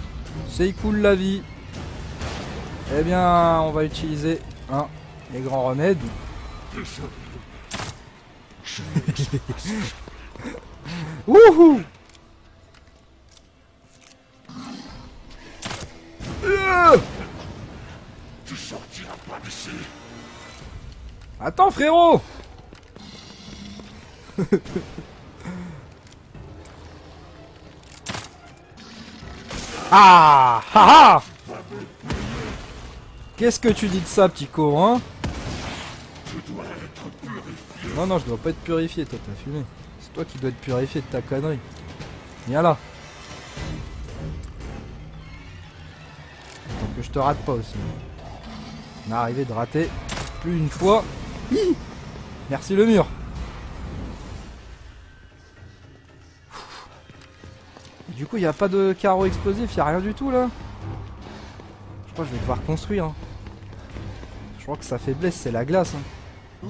C'est cool la vie. Eh bien, on va utiliser hein, les grands remèdes. Wouhou! Euh Attends frérot! Ah ah Qu'est-ce que tu dis de ça, petit con, hein? Non, non, je dois pas être purifié, toi, t'as fumé. Toi qui dois être purifié de ta connerie. Viens là. Tant que je te rate pas aussi. On est arrivé de rater plus une fois. Merci le mur. Du coup, il n'y a pas de carreau explosif, il n'y a rien du tout là. Je crois que je vais devoir construire. hein. Je crois que sa faiblesse, c'est la glace. hein.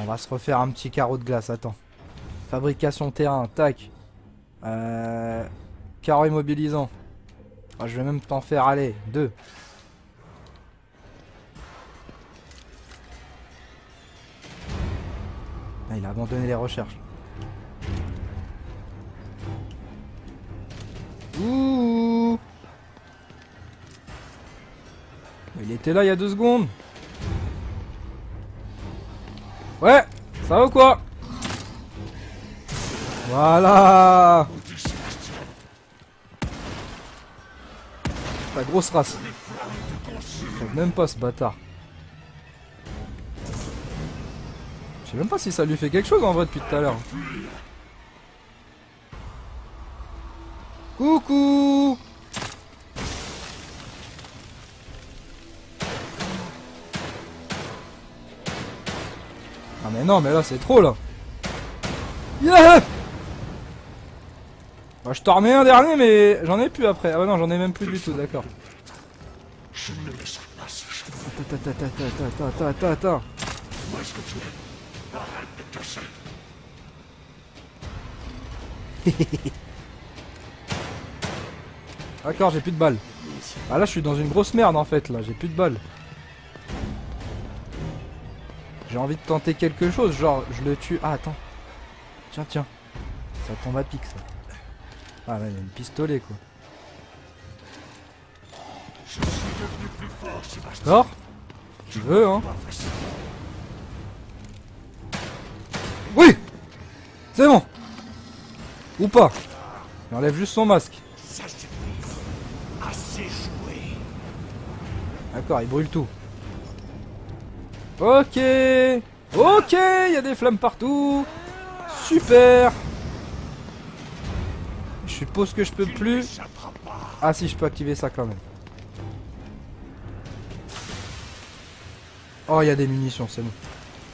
On va se refaire un petit carreau de glace, attends. Fabrication terrain, tac. Euh, carreau immobilisant. Ah, je vais même t'en faire, aller, deux. Ah, il a abandonné les recherches. Ouh Il était là il y a deux secondes. Ouais, ça va ou quoi Voilà Ta grosse race. Même pas ce bâtard. Je sais même pas si ça lui fait quelque chose en vrai depuis tout à l'heure. Coucou Ah mais non mais là c'est trop là Yeah Bah, Je t'en remets un dernier mais j'en ai plus après. Ah ouais non j'en ai même plus du tout d'accord. Attends, attends, attends, attends, attends, attends, attends. D'accord, j'ai plus de balles. Ah là, je suis dans une grosse merde en fait, là, j'ai plus de balles. J'ai envie de tenter quelque chose, genre, je le tue. Ah, attends. Tiens, tiens. Ça tombe à pic, ça. Ah, ouais, il y a une pistolet, quoi. D'accord Tu veux, hein Oui C'est bon Ou pas J'enlève juste son masque. D'accord, il brûle tout. Ok. Ok, il y a des flammes partout. Super. Je suppose que je peux plus... Ah si, je peux activer ça quand même. Oh, il y a des munitions, c'est bon.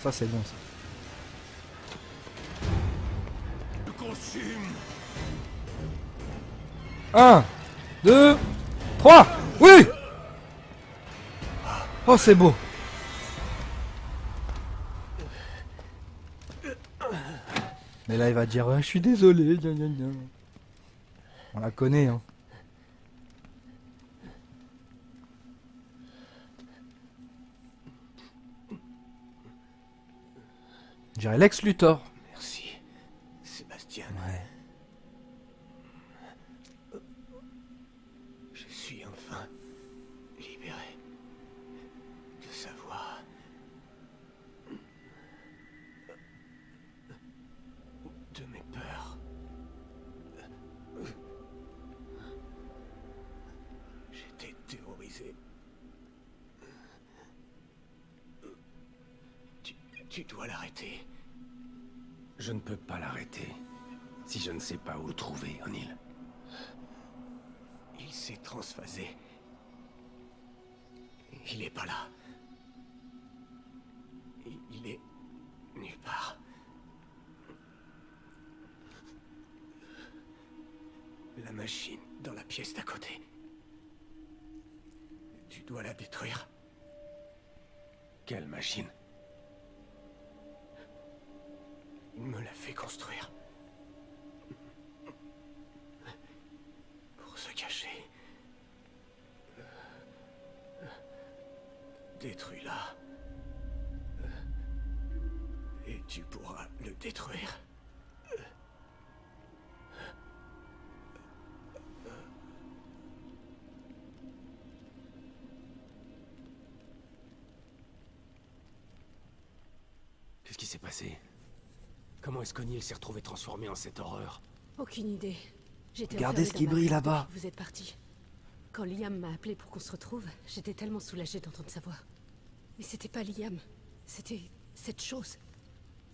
Ça, c'est bon, ça. Un, deux, trois. Oui. Oh, c'est beau Mais là, il va dire, je suis désolé, gna, gna, gna. On la connaît, hein. Je dirais Lex Luthor. Je ne peux pas l'arrêter si je ne sais pas où le trouver, O'Neill. Il s'est transphasé. Il n'est pas là. Il est nulle part. La machine dans la pièce d'à côté. Tu dois la détruire. Quelle machine? Me l'a fait construire. Pour se cacher. Détruis-la. Et tu pourras le détruire. Qu'est-ce qui s'est passé? Comment est-ce qu'O'Neill s'est retrouvé transformé en cette horreur Aucune idée. J'étais Regardez ce qui brille là-bas. Vous êtes parti. Quand Liam m'a appelé pour qu'on se retrouve, j'étais tellement soulagée d'entendre sa voix. Mais c'était pas Liam. C'était cette chose.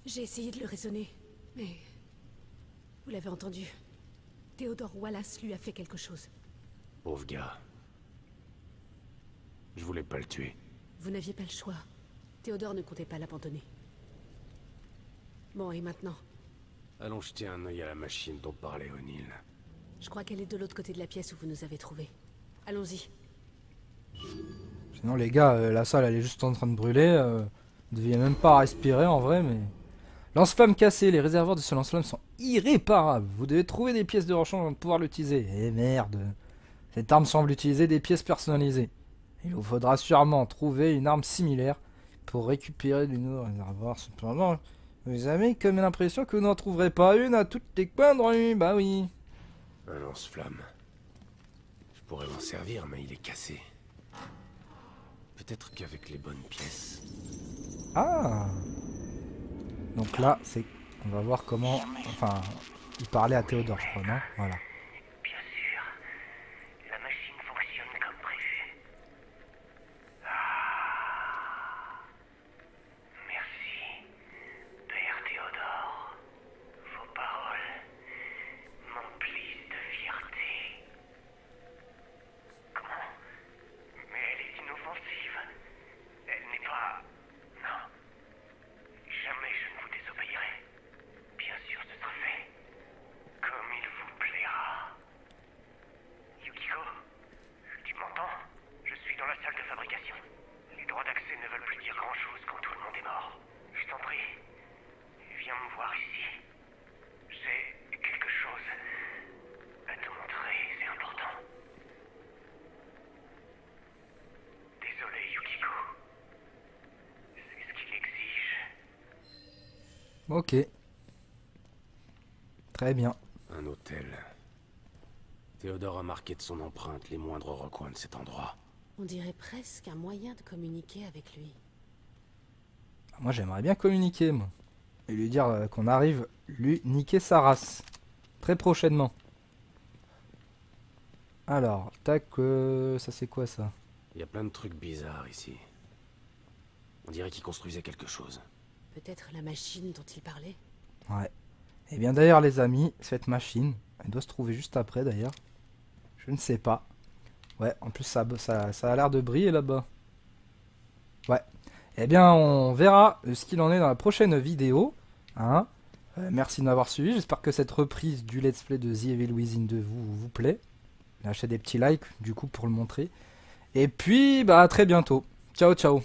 J'ai essayé de le raisonner, mais... Vous l'avez entendu. Theodore Wallace lui a fait quelque chose. Pauvre gars. Je voulais pas le tuer. Vous n'aviez pas le choix. Théodore ne comptait pas l'abandonner. Bon, et maintenant Allons jeter un œil à la machine dont parlait O'Neill. Je crois qu'elle est de l'autre côté de la pièce où vous nous avez trouvés. Allons-y. Sinon, les gars, euh, la salle elle est juste en train de brûler. Euh, vous deviez même pas respirer en vrai, mais. Lance-flamme cassé, les réservoirs de ce lance-flamme sont irréparables. Vous devez trouver des pièces de rechange avant de pouvoir l'utiliser. Eh merde. Cette arme semble utiliser des pièces personnalisées. Il vous faudra sûrement trouver une arme similaire pour récupérer du nouveau réservoir. Cependant, vous avez comme l'impression que vous n'en trouverez pas une à toutes les coins de rue. Bah oui. Un lance-flamme. Je pourrais m'en servir, mais il est cassé. Peut-être qu'avec les bonnes pièces. Ah Donc là, c'est. On va voir comment. Enfin, il parlait à Théodore, je crois, non? Voilà. Bien sûr. La machine fonctionne comme prévu. Ah. Merci, Père Théodore. Vos paroles m'emplissent de fierté. Comment Mais elle est inoffensive. Elle n'est pas... Non. Jamais je ne vous désobéirai. Bien sûr, ce sera fait. Comme il vous plaira. Yukiko, tu m'entends Je suis dans la salle de fabrication. Les droits d'accès ne veulent plus dire grand-chose quand tout le monde est mort. Je t'en prie, viens me voir ici. J'ai quelque chose à te montrer, c'est important. Désolé, Yukiko. C'est ce qu'il exige. Ok. Très bien. Un hôtel. Théodore a marqué de son empreinte les moindres recoins de cet endroit. On dirait presque un moyen de communiquer avec lui. Moi, j'aimerais bien communiquer, moi. Et lui dire euh, qu'on arrive lui niquer sa race. Très prochainement. Alors, tac, euh, ça c'est quoi ça? Il y a plein de trucs bizarres ici. On dirait qu'il construisait quelque chose. Peut-être la machine dont il parlait? Ouais. Et bien d'ailleurs, les amis, cette machine, elle doit se trouver juste après d'ailleurs. Je ne sais pas. Ouais, en plus, ça, ça, a l'air de briller là-bas. Ouais. Eh bien, on verra ce qu'il en est dans la prochaine vidéo. Hein Euh, merci de m'avoir suivi. J'espère que cette reprise du let's play de The Evil Within 2 vous, vous plaît. Lâchez des petits likes, du coup, pour le montrer. Et puis, bah, à très bientôt. Ciao, ciao.